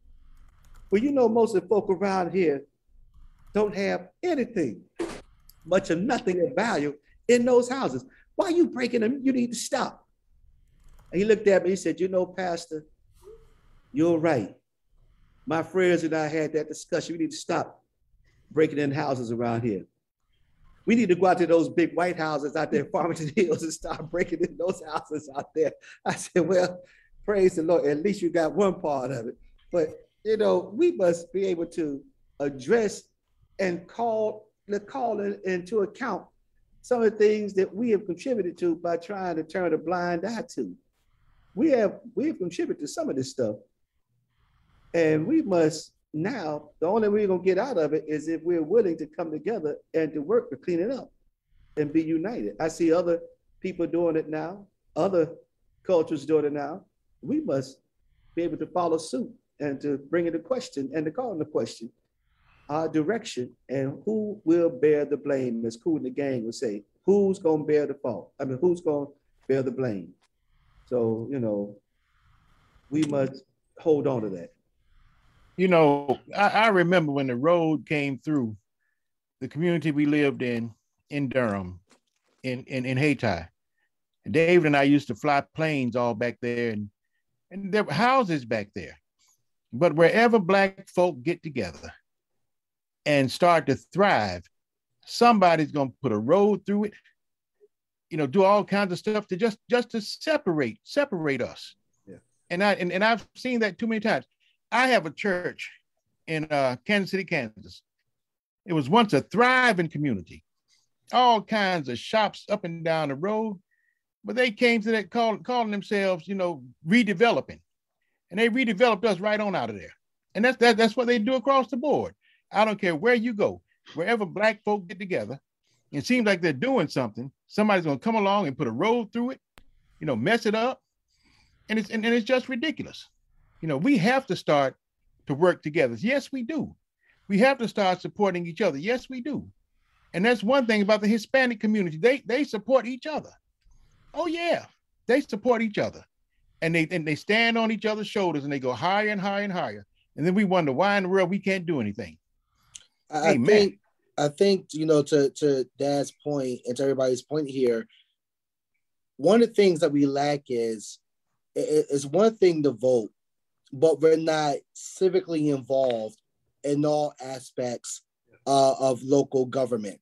Well, you know, most of the folk around here don't have anything, much of nothing of value in those houses. Why are you breaking them? You need to stop. And he looked at me, he said, You know, Pastor, you're right. My friends and I had that discussion. We need to stop breaking in houses around here. We need to go out to those big white houses out there, Farmington Hills, and start breaking in those houses out there. I said, Well, praise the Lord. At least you got one part of it. But, you know, we must be able to address and call, the call into account some of the things that we have contributed to by trying to turn a blind eye to. We have we have contributed to some of this stuff. And we must now, the only way we're gonna get out of it is if we're willing to come together and to work to clean it up and be united. I see other people doing it now, other cultures doing it now. We must be able to follow suit and to bring it a question and to call into question our direction and who will bear the blame, as Kool and the gang would say. Who's gonna bear the fault? I mean, who's gonna bear the blame? So, you know, we must hold on to that. You know, I, I remember when the road came through the community we lived in in Durham, in in, in Hayti. David and I used to fly planes all back there, and, and there were houses back there. But wherever black folk get together, and start to thrive, somebody's going to put a road through it, you know, do all kinds of stuff to just just to separate separate us. Yeah. And I and, and I've seen that too many times. I have a church in uh, Kansas City, Kansas. It was once a thriving community, all kinds of shops up and down the road, but they came to that call, calling themselves, you know, redeveloping, and they redeveloped us right on out of there. And that's that, that's what they do across the board. I don't care where you go, wherever black folk get together, it seems like they're doing something. Somebody's gonna come along and put a road through it, you know, mess it up. And it's and, and it's just ridiculous. You know, we have to start to work together. Yes, we do. We have to start supporting each other. Yes, we do. And that's one thing about the Hispanic community. They they support each other. Oh yeah, they support each other. And they and they stand on each other's shoulders and they go higher and higher and higher. And then we wonder why in the world we can't do anything. I, I think I think you know to to Dad's point and to everybody's point here. One of the things that we lack is is one thing to vote, but we're not civically involved in all aspects uh, of local government,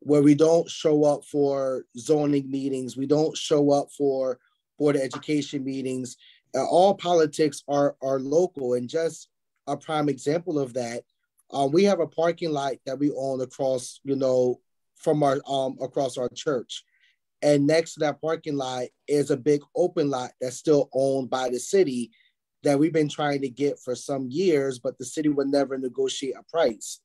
where we don't show up for zoning meetings, we don't show up for board of education meetings. Uh, all politics are are local, and just a prime example of that. Um, we have a parking lot that we own across, you know, from our um across our church, and next to that parking lot is a big open lot that's still owned by the city that we've been trying to get for some years, but the city would never negotiate a price.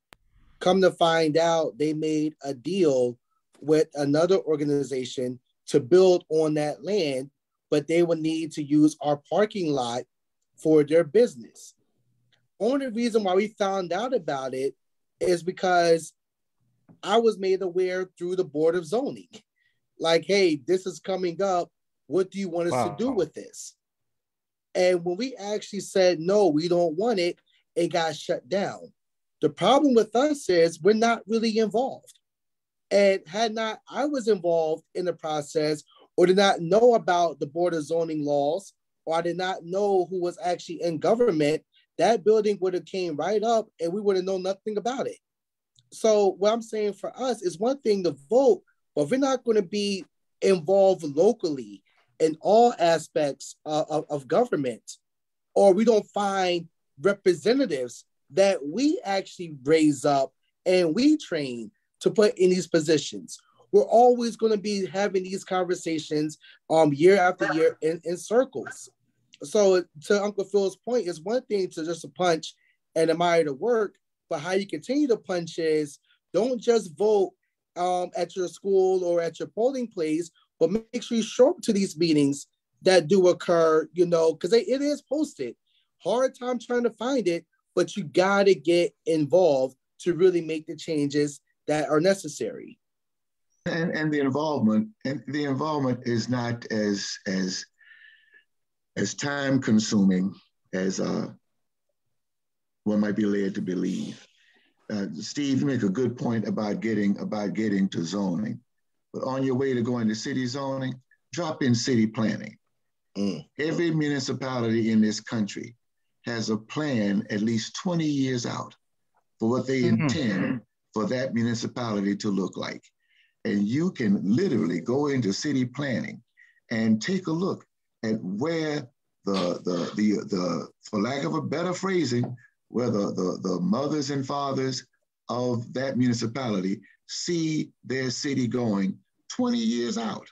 Come to find out, they made a deal with another organization to build on that land, but they would need to use our parking lot for their business. Only reason why we found out about it is because I was made aware through the Board of Zoning. Like, hey, this is coming up. What do you want us wow. to do with this? And when we actually said, no, we don't want it, it got shut down. The problem with us is we're not really involved. And had not I was involved in the process or did not know about the Board of Zoning laws, or I did not know who was actually in government, that building would have came right up and we would have known nothing about it. So what I'm saying for us is one thing to vote, but we're not going to be involved locally in all aspects uh, of, of government, or we don't find representatives that we actually raise up and we train to put in these positions. We're always going to be having these conversations um, year after year in, in circles. So to Uncle Phil's point, it's one thing to just punch and admire the work, but how you continue to punch is don't just vote um, at your school or at your polling place, but make sure you show up to these meetings that do occur, you know, because it is posted. Hard time trying to find it, but you got to get involved to really make the changes that are necessary. And, and the involvement and the involvement is not as as as time consuming as uh, one might be led to believe. Uh, Steve, you make a good point about getting about getting to zoning, but on your way to going to city zoning, drop in city planning. Mm. Every municipality in this country has a plan at least 20 years out for what they mm-hmm. intend for that municipality to look like. And you can literally go into city planning and take a look at where the, the, the, the for lack of a better phrasing, where the, the, the mothers and fathers of that municipality see their city going 20 years out.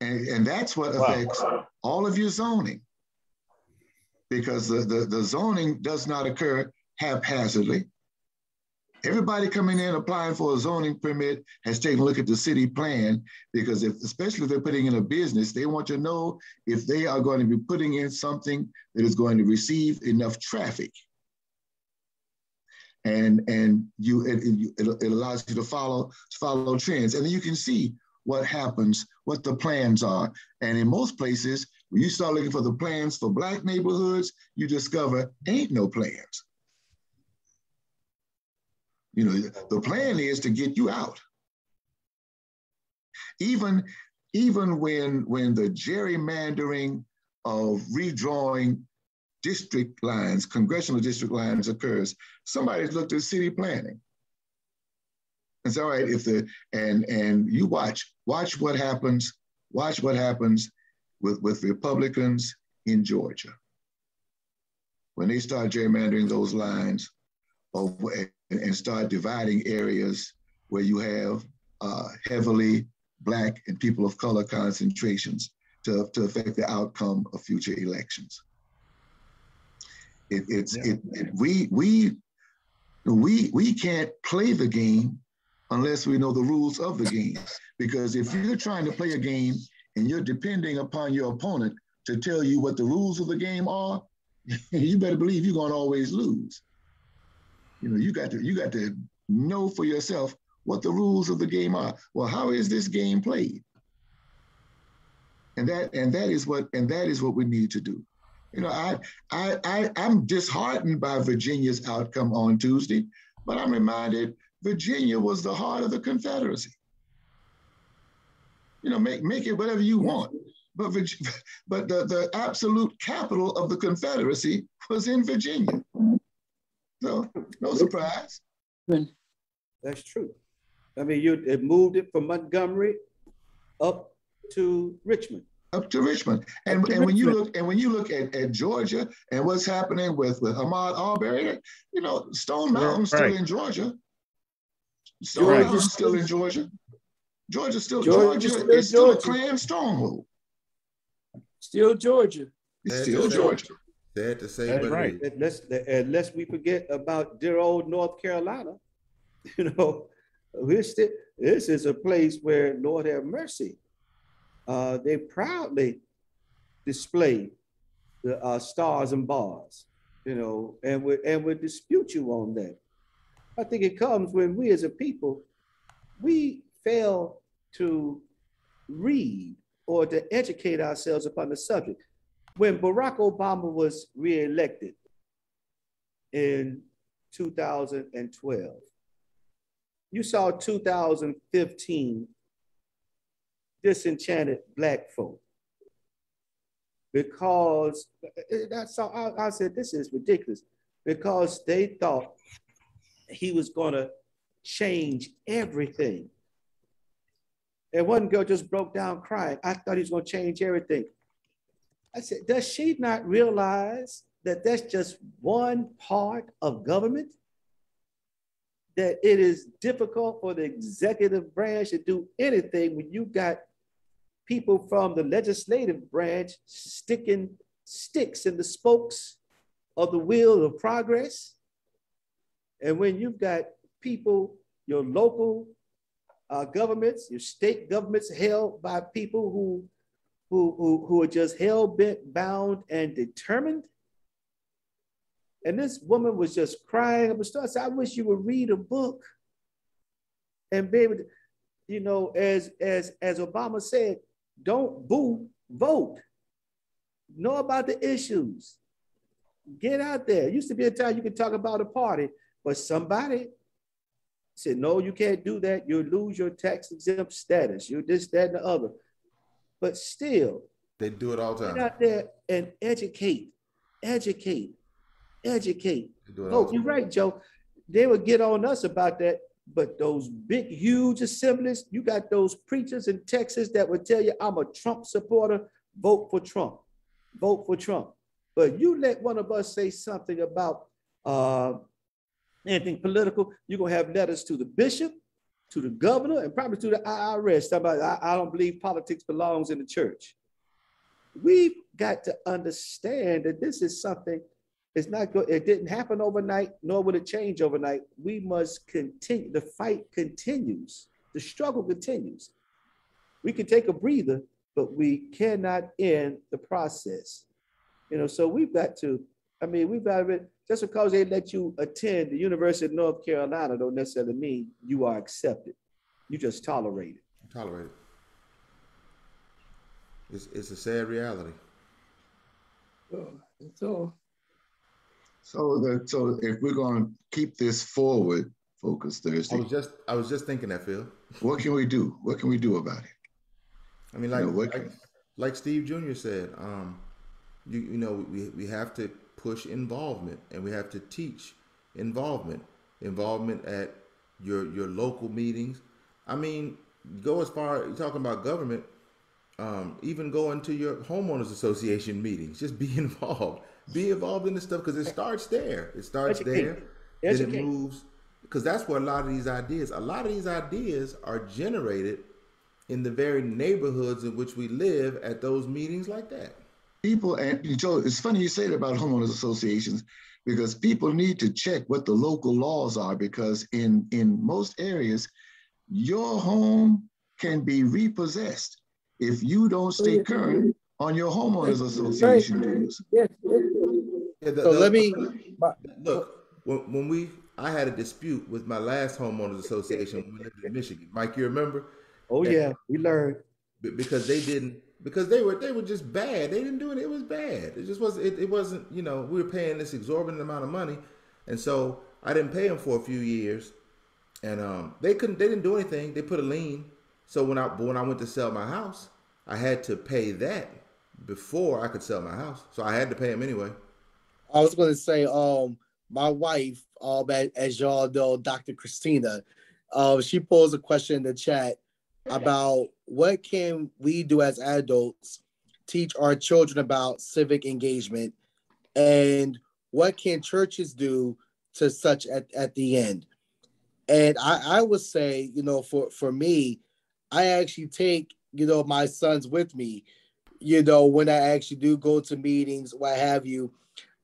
And, and that's what affects wow. all of your zoning. Because the, the, the zoning does not occur haphazardly. Everybody coming in applying for a zoning permit has taken a look at the city plan because if, especially if they're putting in a business, they want to know if they are going to be putting in something that is going to receive enough traffic. And, and you, it, it, it allows you to follow, follow trends. And then you can see what happens, what the plans are. And in most places, when you start looking for the plans for black neighborhoods, you discover ain't no plans. You know, the plan is to get you out. Even, even when, when the gerrymandering of redrawing district lines, congressional district lines occurs, somebody's looked at city planning. It's all right if the and and you watch watch what happens watch what happens with with Republicans in Georgia when they start gerrymandering those lines of and start dividing areas where you have uh, heavily Black and people of color concentrations to, to affect the outcome of future elections. It, it's yeah. it, it, we we we we can't play the game unless we know the rules of the game. Because if you're trying to play a game and you're depending upon your opponent to tell you what the rules of the game are, you better believe you're going to always lose. You know, you got to you got to know for yourself what the rules of the game are. Well, how is this game played? And that and that is what and that is what we need to do. You know, I I, I I'm disheartened by Virginia's outcome on Tuesday, but I'm reminded Virginia was the heart of the Confederacy. You know, make make it whatever you want. But but the, the absolute capital of the Confederacy was in Virginia. So no surprise. That's true. I mean, you it moved it from Montgomery up to Richmond. Up to Richmond. And, to and when you look and when you look at, at Georgia and what's happening with, with Ahmaud Arbery, you know, Stone Mountain's still in Georgia. Stone Georgia's Mountain's still in still- Georgia. Georgia's still Georgia's Georgia still is still a Georgia. Klan stronghold. Still Georgia. It's still right. Georgia. Sad to say, That's but it right. Unless, And let's and lest we forget about dear old North Carolina. You know, we're still this is a place where Lord have mercy. Uh, they proudly display the uh, stars and bars, you know, and would and would dispute you on that. I think it comes when we as a people we fail to read or to educate ourselves upon the subject. When Barack Obama was reelected in 2012, you saw 2015 disenchanted black folk. Because eh, that's all I, I said this is ridiculous. Because they thought he was going to change everything. And one girl just broke down crying. I thought he was going to change everything i said does she not realize that that's just one part of government that it is difficult for the executive branch to do anything when you got people from the legislative branch sticking sticks in the spokes of the wheel of progress. And when you've got people, your local uh, governments, your state governments held by people who, who, who, who are just hell bent, bound, and determined. And this woman was just crying up a storm. I wish you would read a book and to, you know, as as as Obama said, don't boo, vote. Know about the issues. Get out there. Used to be a time you could talk about a party, but somebody said, no, you can't do that. You'll lose your tax exempt status. You this, that, and the other. But still, They do it all the get time. out there and educate, educate, educate. They do it all Oh, you're right, Joe. They would get on us about that, but those big, huge assemblies, you got those preachers in Texas that would tell you, I'm a Trump supporter, vote for Trump, vote for Trump. But you let one of us say something about uh, anything political, you're gonna have letters to the bishop, to the governor, and probably to the IRS. I, I don't believe politics belongs in the church. We've got to understand that this is something it's not good. It didn't happen overnight, nor will it change overnight. We must continue. The fight continues. The struggle continues. We can take a breather, but we cannot end the process. You know, so we've got to. I mean, we've got to. Just because they let you attend the University of North Carolina, don't necessarily mean you are accepted. You just tolerate it. Tolerate it. It's, it's a sad reality. So So that so if we're going to keep this forward, focus Thursday, I was just I was just thinking that, Phil. what can we do? What can we do about it? I mean, like Yeah, what like, like Steve Jr. said, um, you you know we we have to push involvement and we have to teach involvement, involvement at your your local meetings. I mean, go as far you talking about government. Um, even going to your homeowners association meetings, just be involved. Be involved in this stuff because it starts there. It starts Educate. there. Then it moves because that's where a lot of these ideas. A lot of these ideas are generated in the very neighborhoods in which we live at those meetings like that. People and Joe, it's funny you say that about homeowners associations because people need to check what the local laws are because in in most areas, your home can be repossessed if you don't stay current on your homeowners association dues. yes, Yeah, the- So the- let me, look when, when we I had a dispute with my last homeowners association when we lived in Michigan. Mike, you remember? Oh yeah, we learned. Because they didn't because they were they were just bad. They didn't do it. It was bad. It just was it, it wasn't, you know, we were paying this exorbitant amount of money. And so I didn't pay them for a few years. And um they couldn't they didn't do anything. They put a lien. So when I when I went to sell my house, I had to pay that before I could sell my house. So I had to pay them anyway. I was going to say, um, my wife, um, as, as y'all know, Dr. Christina, uh, she posed a question in the chat about what can we do as adults teach our children about civic engagement? And what can churches do to such at, at the end? And I, I would say you know for for me i actually take you know my sons with me. You know when i actually do go to meetings what have you.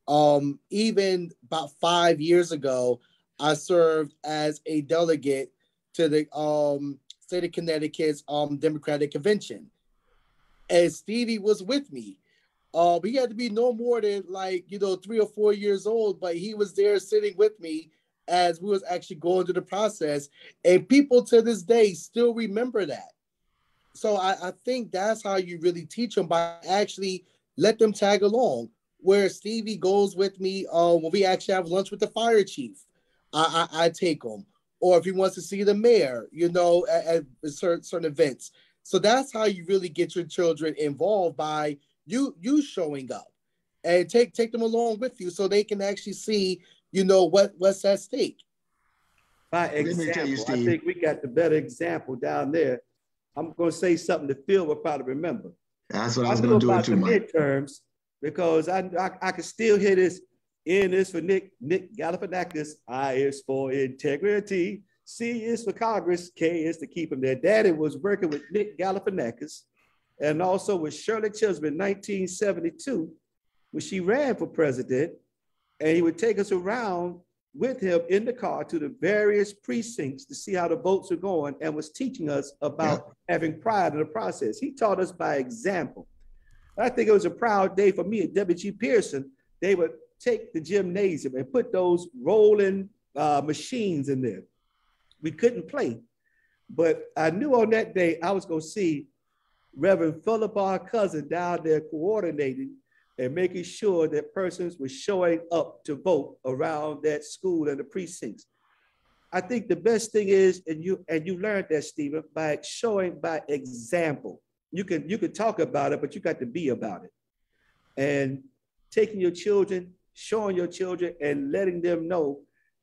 Um even about five years ago i served as a delegate to the um state of connecticut's um democratic convention and stevie was with me um he had to be no more than like you know three or four years old but he was there sitting with me as we was actually going through the process and people to this day still remember that so I, I think that's how you really teach them by actually let them tag along. Where Stevie goes with me uh, when we actually have lunch with the fire chief, I, I, I take him. Or if he wants to see the mayor, you know, at, at certain, certain events. So that's how you really get your children involved by you you showing up and take take them along with you so they can actually see, you know, what what's at stake. By example, you, I think we got the better example down there I'm going to say something that Phil will probably remember. That's what I was going to do it too, Mike. Midterms because I, I, I can still hear this. N is for Nick, Nick Galifianakis. I is for integrity. C is for Congress. K is to keep him there. Daddy was working with Nick Galifianakis and also with Shirley Chisholm in 1972 when she ran for president. And he would take us around with him in the car to the various precincts to see how the votes are going and was teaching us about yeah. having pride in the process. He taught us by example. I think it was a proud day for me at W.G. Pearson. They would take the gymnasium and put those rolling uh, machines in there. We couldn't play, but I knew on that day I was going to see Reverend Philip R. Cousin down there coordinating and making sure that persons were showing up to vote around that school and the precincts. I think the best thing is, and you and you learned that, Stephen, by showing by example. You can you can talk about it, but you got to be about it. And taking your children, showing your children, and letting them know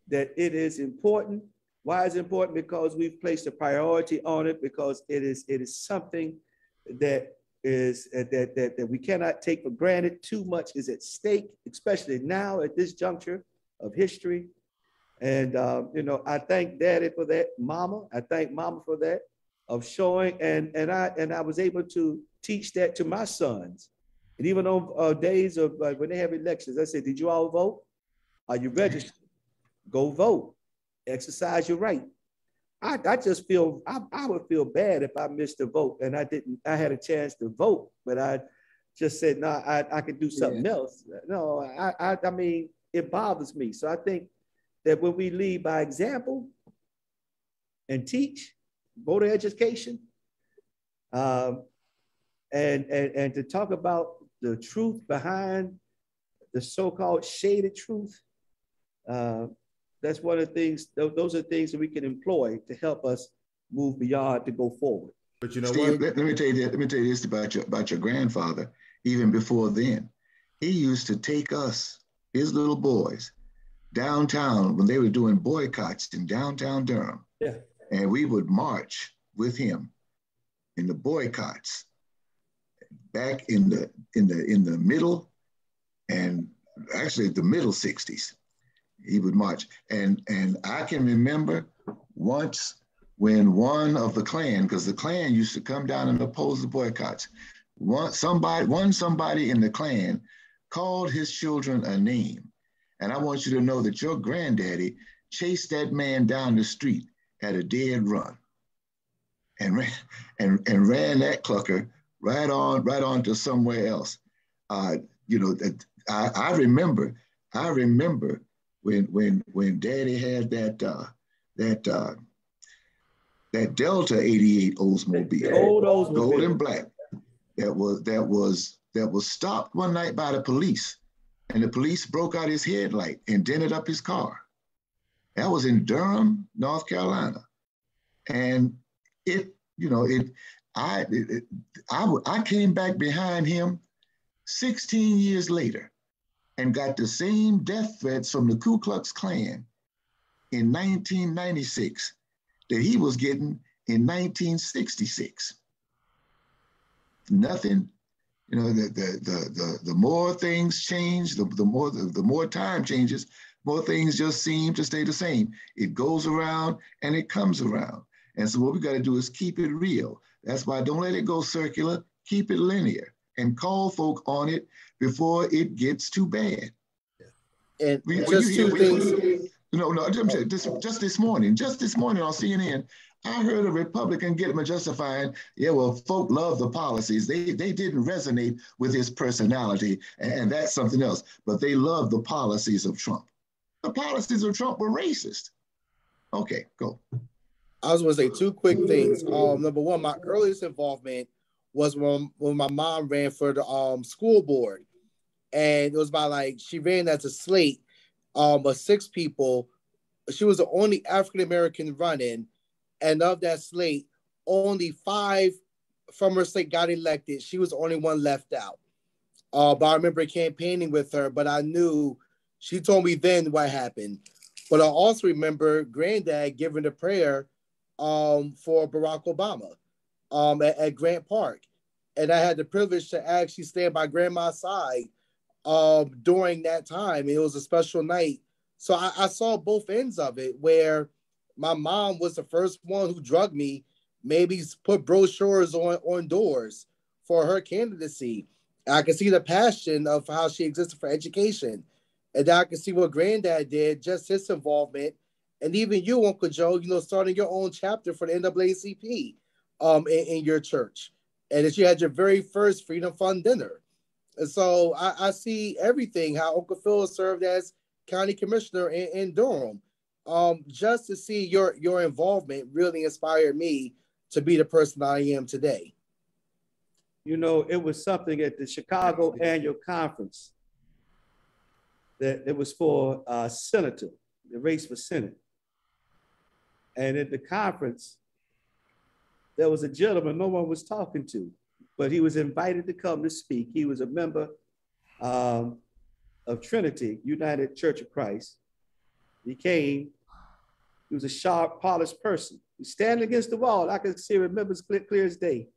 that it is important. Why is it important? Because we've placed a priority on it, because it is it is something that is uh, that, that, that we cannot take for granted. Too much is at stake, especially now at this juncture of history. And, um, you know, I thank daddy for that, mama. I thank mama for that of showing. And, and, I, and I was able to teach that to my sons. And even on uh, days of uh, when they have elections, I said, did you all vote? Are you registered? Go vote. Exercise your right. I, I just feel I, I would feel bad if I missed a vote and I didn't I had a chance to vote, but I just said no, I, I could do something yeah. else. No, I, I I mean it bothers me. So I think that when we lead by example and teach voter education, um, and, and and to talk about the truth behind the so-called shaded truth, uh, that's one of the things, those are things that we can employ to help us move beyond to go forward. But you know Steve, what? Let, let, me tell you this, let me tell you this about your about your grandfather, even before then. He used to take us, his little boys, downtown when they were doing boycotts in downtown Durham. Yeah. And we would march with him in the boycotts back in the in the in the middle and actually the middle 60s he would march. And and I can remember once when one of the Klan, because the Klan used to come down and oppose the boycotts. One somebody, one somebody in the Klan called his children a name. And I want you to know that your granddaddy chased that man down the street at a dead run and ran and, and ran that clucker right on right on to somewhere else. Uh, you know, I, I remember, I remember when when when Daddy had that uh, that uh, that Delta '88 Oldsmobile, old Oldsmobile, gold and black, that was that was that was stopped one night by the police, and the police broke out his headlight and dented up his car. That was in Durham, North Carolina, and it you know it I I I came back behind him 16 years later and got the same death threats from the Ku Klux Klan in 1996 that he was getting in 1966. Nothing, you know, the the the the, the more things change, the, the more the, the more time changes, more things just seem to stay the same. It goes around and it comes around. And so what we got to do is keep it real. That's why don't let it go circular, keep it linear and call folk on it before it gets too bad. And we, just two things. No, no, just, just this morning, just this morning on CNN, I heard a Republican get him justifying, yeah, well, folk love the policies. They they didn't resonate with his personality, and, and that's something else. But they love the policies of Trump. The policies of Trump were racist. Okay, go. I was going to say two quick things. Um, number one, my earliest involvement was when when my mom ran for the um school board, and it was by like she ran as a slate, um, of six people. She was the only African American running, and of that slate, only five from her slate got elected. She was the only one left out. Uh, but I remember campaigning with her, but I knew she told me then what happened. But I also remember Granddad giving a prayer um, for Barack Obama um, at, at, Grant Park. And I had the privilege to actually stand by Grandma's side um, during that time. It was a special night. So I, I saw both ends of it where my mom was the first one who drugged me, maybe put brochures on, on doors for her candidacy. I could see the passion of how she existed for education. And I could see what granddad did, just his involvement and even you, Uncle Joe, you know, starting your own chapter for the NAACP um, in, in your church, and that you had your very first Freedom Fund dinner. And so I, I see everything how Uncle Phil served as county commissioner in, in Durham. Um, just to see your your involvement really inspired me to be the person I am today. You know, it was something at the Chicago annual conference that it was for uh, senator, the race for senate. And at the conference, there was a gentleman no one was talking to, but he was invited to come to speak. He was a member um, of Trinity United Church of Christ. He came. He was a sharp, polished person. He's standing against the wall. I can see, remember clear, clear as day.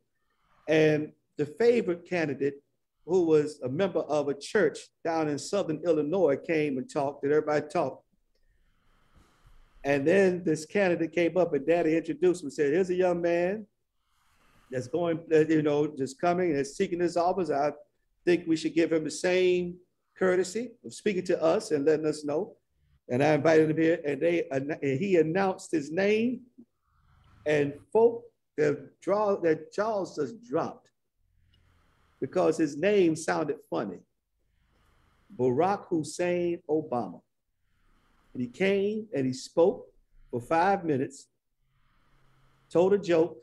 And the favorite candidate, who was a member of a church down in Southern Illinois, came and talked, and everybody talked. And then this candidate came up and daddy introduced him and said, here's a young man that's going, you know, just coming and seeking this office. I think we should give him the same courtesy of speaking to us and letting us know. And I invited him here and they and he announced his name and folk the draw that jaws just dropped because his name sounded funny. Barack Hussein Obama. And he came and he spoke for five minutes, told a joke,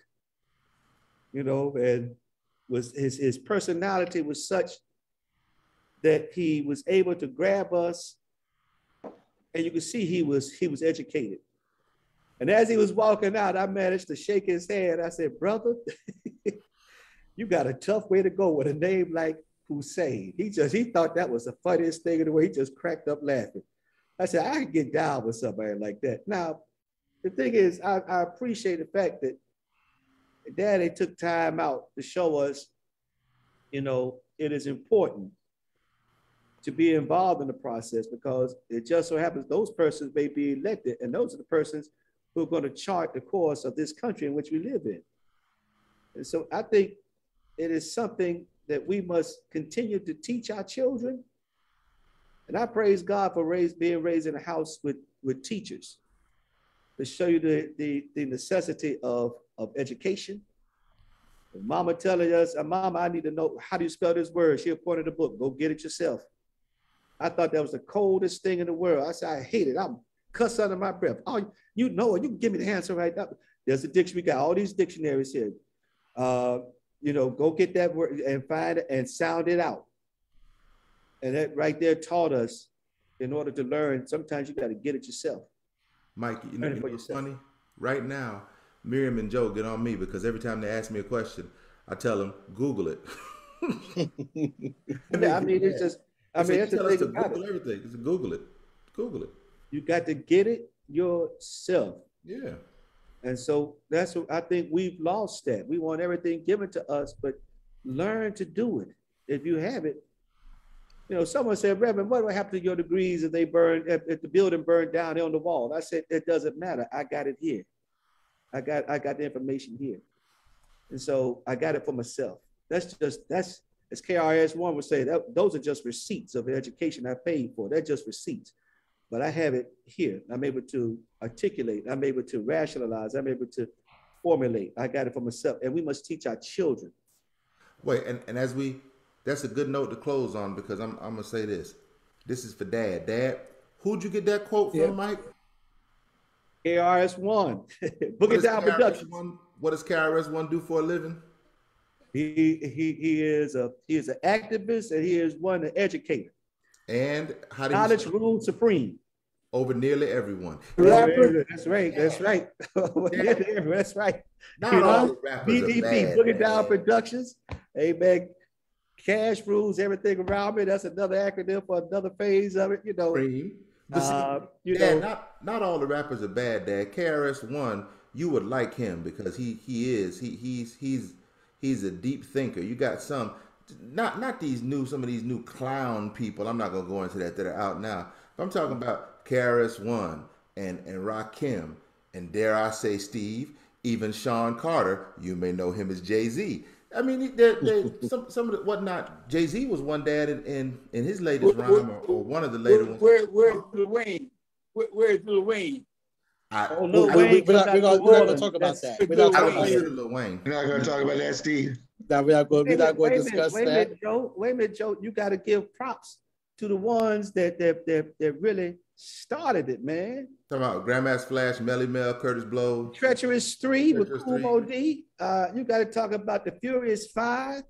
you know, and was his, his personality was such that he was able to grab us and you could see he was he was educated. And as he was walking out, I managed to shake his hand. I said, brother, you got a tough way to go with a name like Hussein. He just he thought that was the funniest thing in the way. He just cracked up laughing. I said, I can get down with somebody like that. Now, the thing is, I, I appreciate the fact that Daddy took time out to show us, you know, it is important to be involved in the process because it just so happens those persons may be elected, and those are the persons who are going to chart the course of this country in which we live in. And so I think it is something that we must continue to teach our children and I praise God for raise, being raised in a house with, with teachers to show you the, the, the necessity of, of education. Mama telling us, uh, Mama, I need to know how do you spell this word? She pointed the book. Go get it yourself. I thought that was the coldest thing in the world. I said, I hate it. I'm cuss under my breath. Oh, you know it. You can give me the answer right now. There's a dictionary. We got all these dictionaries here. Uh, you know, go get that word and find it and sound it out. And that right there taught us in order to learn, sometimes you got to get it yourself. Mike, you know, you know what's funny? Right now, Miriam and Joe get on me because every time they ask me a question, I tell them, Google it. I mean, it's just, I They mean, say, that's the tell us thing to Google it. everything. Just Google it. Google it. You got to get it yourself. Yeah. And so that's what I think we've lost that. We want everything given to us, but learn to do it. If you have it, you know, someone said, Reverend, what will happen to your degrees if they burn, if, if the building burned down on the wall? I said, it doesn't matter. I got it here. I got, I got the information here. And so I got it for myself. That's just, that's, as KRS one would say, that, those are just receipts of the education I paid for. They're just receipts. But I have it here. I'm able to articulate. I'm able to rationalize. I'm able to formulate. I got it for myself. And we must teach our children. Wait, and, and as we, that's a good note to close on because I'm, I'm gonna say this. This is for Dad. Dad, who'd you get that quote from, Yeah. Mike? KRS one, What Boogie does Down KRS Productions. One, what does KRS One do for a living? He, he, he is a, he is an activist and he is one, an educator. And how do Knowledge you rules supreme. over nearly everyone? Rapper. That's right. That's right. That's right. Not You know, all the rappers are BDP, Boogie Down. Productions. Amen. Cash rules everything around me. That's another acronym for another phase of it. You know, Cream. But see, uh, you Dad, know, not not all the rappers are bad, Dad. KRS One, you would like him because he he is he he's he's he's a deep thinker. You got some not not these new some of these new clown people. I'm not gonna go into that that are out now. I'm talking about KRS One and and Rakim and dare I say Steve, even Sean Carter. You may know him as Jay Z. I mean, they, they, some some of the whatnot. Jay Z was one dad in, in in his latest Where- rhyme or, or one of the later ones. Where, where, where's Lil Wayne? Where, where's Lil Wayne? I, Oh, Lil I, We- Wayne we- We're not, comes we're not, we're not gonna talk about that. We're not I talking don't about. Lil Wayne. You're not gonna talk about that, Steve? Now, we're not going, we're Wait a not going minute, to wait a minute, discuss wait a that. minute, Joe. Wait a minute, Joe. You got to give props to the ones that that that, that really started it, man. Talking about Grandmaster Flash, Melle Mel, Kurtis Blow. Treacherous Three with Treacherous Cool Three. Moe Dee. Uh, you got to talk about the Furious Five.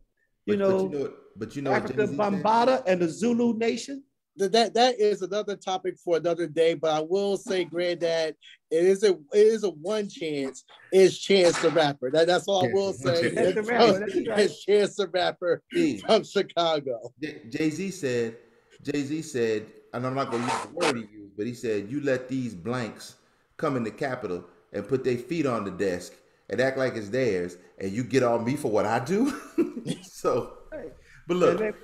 You But- know, but you know, what- but you know Afrika Jay-Z? Bambaataa and the Zulu Nation. That, that that is another topic for another day. But I will say, Granddad, it is a it is a one chance. Is Chance the Rapper? That, that's all I will say. That's the rapper, that's right. It's Chance the Rapper from Chicago. Jay Z said, Jay Z said, and I'm not going to use the word he used, but he said, you let these blanks come in the Capitol and put their feet on the desk and act like it's theirs, and you get on me for what I do. so, Right. but And, look, then-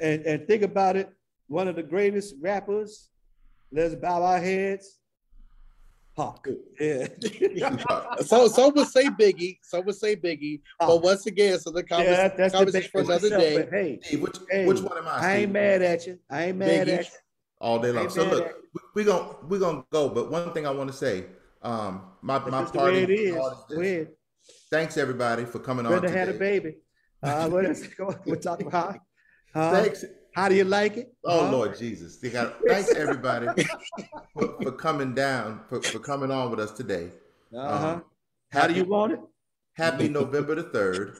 and and think about it. One of the greatest rappers. Let's bow our heads. Hawk. Yeah. So some would say Biggie, some would say Biggie, Oh. but once again, so the convers- yeah, that's the conversation for another day. But hey, which, hey, which one am I? I ain't mad at you. I ain't mad Biggie. at you. All day long. So look, at we gonna we gonna go. But one thing I want to say, um, my my party. it is. all this- Go ahead. Thanks everybody for coming on Brother today. had a baby. Uh, what else? We're talking about. Huh? Thanks. How do you like it? Oh Huh? Lord Jesus! You got, thanks everybody for, for coming down for, for coming on with us today. Uh-huh. Um, How do you want it? happy November the third.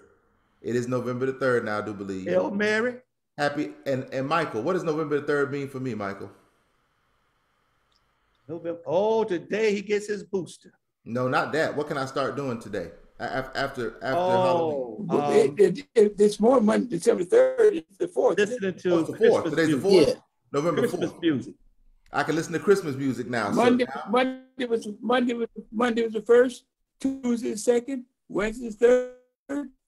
It is November the third now, I do believe. Hail Mary. Happy and and Michael, what does November the third mean for me, Michael? November. Oh, today he gets his booster. No, not that. What can I start doing today? After after Halloween. Oh, Well, um, it, it, it, it's more Monday, December third, it's the fourth. listening to Oh, it's the fourth. Christmas Today's the music. fourth. November Christmas fourth. music. I can listen to Christmas music now. So Monday, now- Monday was Monday was Monday was the first, Tuesday the second, Wednesday the third,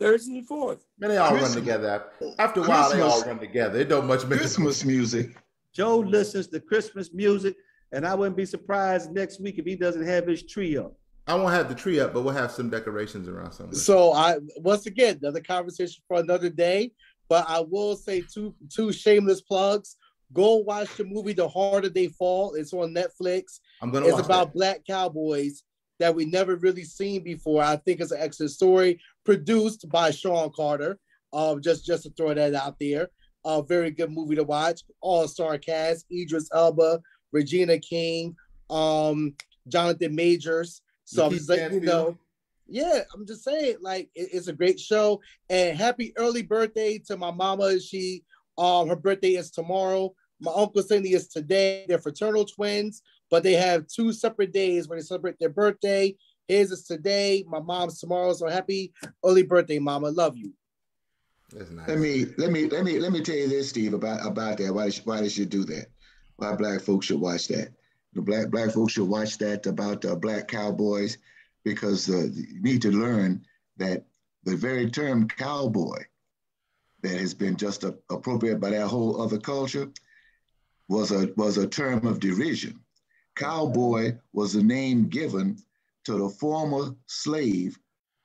Thursday the fourth. man, they all run together. After a while, they all run together. It don't much make Christmas music. Joe listens to Christmas music, and I wouldn't be surprised next week if he doesn't have his tree up. I won't have the tree up, but we'll have some decorations around somewhere. So I once again another conversation for another day. But I will say two two shameless plugs. Go watch the movie The Harder They Fall. It's on Netflix. I'm gonna It's watch about that. black cowboys that we never really seen before. I think it's an excellent story, produced by Sean Carter. Um, just just to throw that out there. A very good movie to watch. All star cast: Idris Elba, Regina King, um, Jonathan Majors. So I'm just letting you know. Yeah, I'm just saying, like it- it's a great show. And happy early birthday to my mama. She um her birthday is tomorrow. My uncle Cindy is today. They're fraternal twins, but they have two separate days when they celebrate their birthday. His is today, my mom's tomorrow. So happy early birthday, mama. Love you. That's nice. Let me let me let me let me tell you this, Steve, about about that. Why why they should do that? Why black folks should watch that? The black black folks should watch that about uh, black cowboys because uh, you need to learn that the very term cowboy that has been just a, appropriated by that whole other culture was a was a term of derision. Cowboy was a name given to the former slave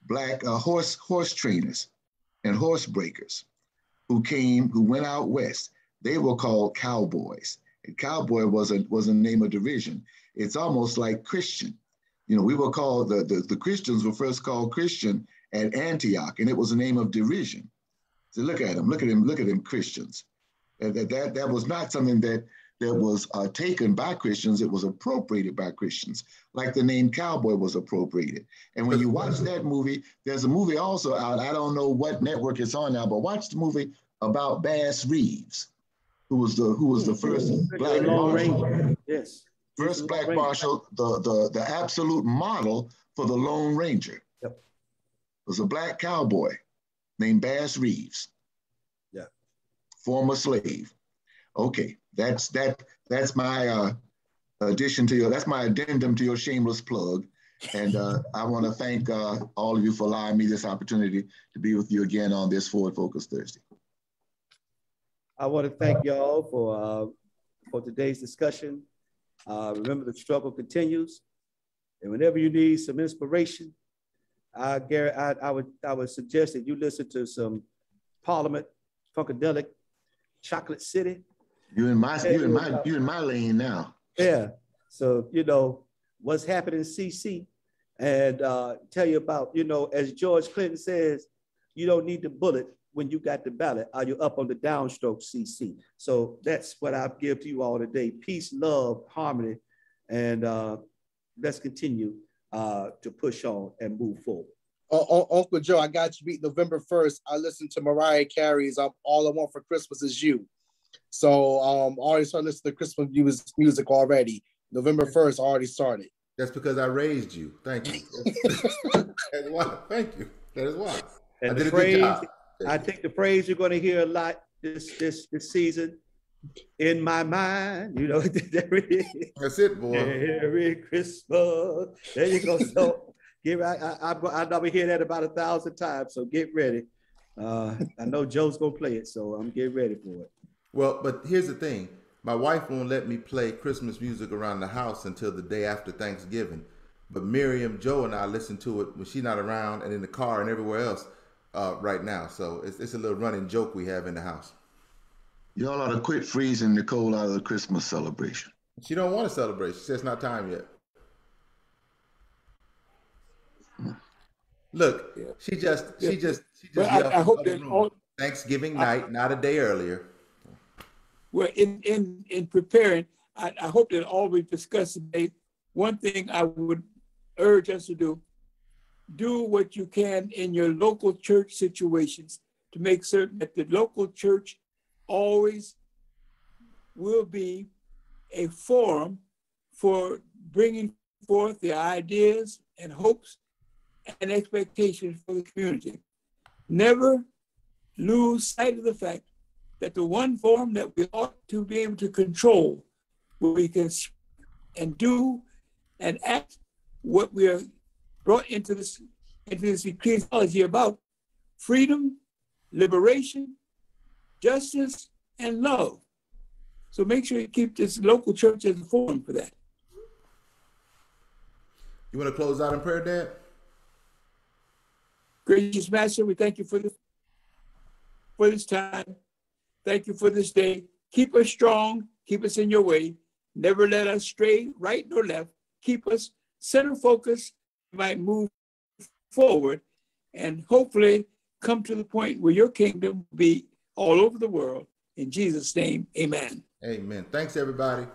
black uh, horse horse trainers and horse breakers who came who went out west. They were called cowboys. And cowboy was a was a name of derision. It's almost like Christian. You know, we were called the, the, the Christians were first called Christian at Antioch, and it was a name of derision. So look at them, look at them, look at them Christians. That, that, that, that was not something that that was uh, taken by Christians, it was appropriated by Christians, like the name cowboy was appropriated. And when you watch that movie, there's a movie also out, I don't know what network it's on now, but watch the movie about Bass Reeves, who was the who was the first black marshal. Yes. First black marshal, the, the, the absolute model for the Lone Ranger. Yep. Was a black cowboy named Bass Reeves. Yeah. Former slave. Okay, that's that. That's my uh, addition to your. That's my addendum to your shameless plug. And uh, I want to thank uh, all of you for allowing me this opportunity to be with you again on this Forward Focus Thursday. I want to thank y'all for uh, for today's discussion. Uh, remember, the struggle continues, and whenever you need some inspiration, I, I, I would I would suggest that you listen to some Parliament, Funkadelic, Chocolate City, you in my you in my you in my lane now. Yeah. So you know what's happening CC, and uh, tell you about you know as George Clinton says, you don't need the bullet when you got the ballot. Are you up on the downstroke CC? So that's what I give to you all today: peace, love, harmony, and uh, let's continue uh, to push on and move forward. Uh, Uncle Joe, I got you beat November 1st. I listened to Mariah Carey's um, All I Want for Christmas Is You. So um, I already started listening to Christmas music already. November 1st already started. That's because I raised you. Thank you. That's why. Thank you. That is why. And I did a phrase, good job. I think the phrase you're going to hear a lot this this this season. In my mind, you know, there it is. That's it, boy. Merry Christmas. There you go. So get right. I, I, I know we hear that about a thousand times. So get ready. Uh, I know Joe's gonna play it, so I'm getting ready for it. Well, but here's the thing. My wife won't let me play Christmas music around the house until the day after Thanksgiving. But Miriam, Joe, and I listen to it when she's not around and in the car and everywhere else uh, right now. So it's, it's a little running joke we have in the house. Y'all ought to quit freezing Nicole out of the Christmas celebration. She don't want to celebrate. She says it's not time yet. Look, yeah. she just, she just, she just. I, I hope that all, Thanksgiving night, I, not a day earlier well, in, in, in preparing, I, I hope that all we've discussed today, one thing I would urge us to do, do what you can in your local church situations to make certain that the local church always will be a forum for bringing forth the ideas and hopes and expectations for the community. Never lose sight of the fact that the one form that we ought to be able to control, where we can and do and act what we are brought into this into this ecclesiology about freedom, liberation, justice, and love. So make sure you keep this local church as a forum for that. You want to close out in prayer, Dad? Gracious Master, we thank you for this for this time. Thank you for this day. Keep us strong. Keep us in your way. Never let us stray right nor left. Keep us center focused. Might move forward and hopefully come to the point where your kingdom be all over the world. In Jesus' name, amen. Amen. Thanks, everybody.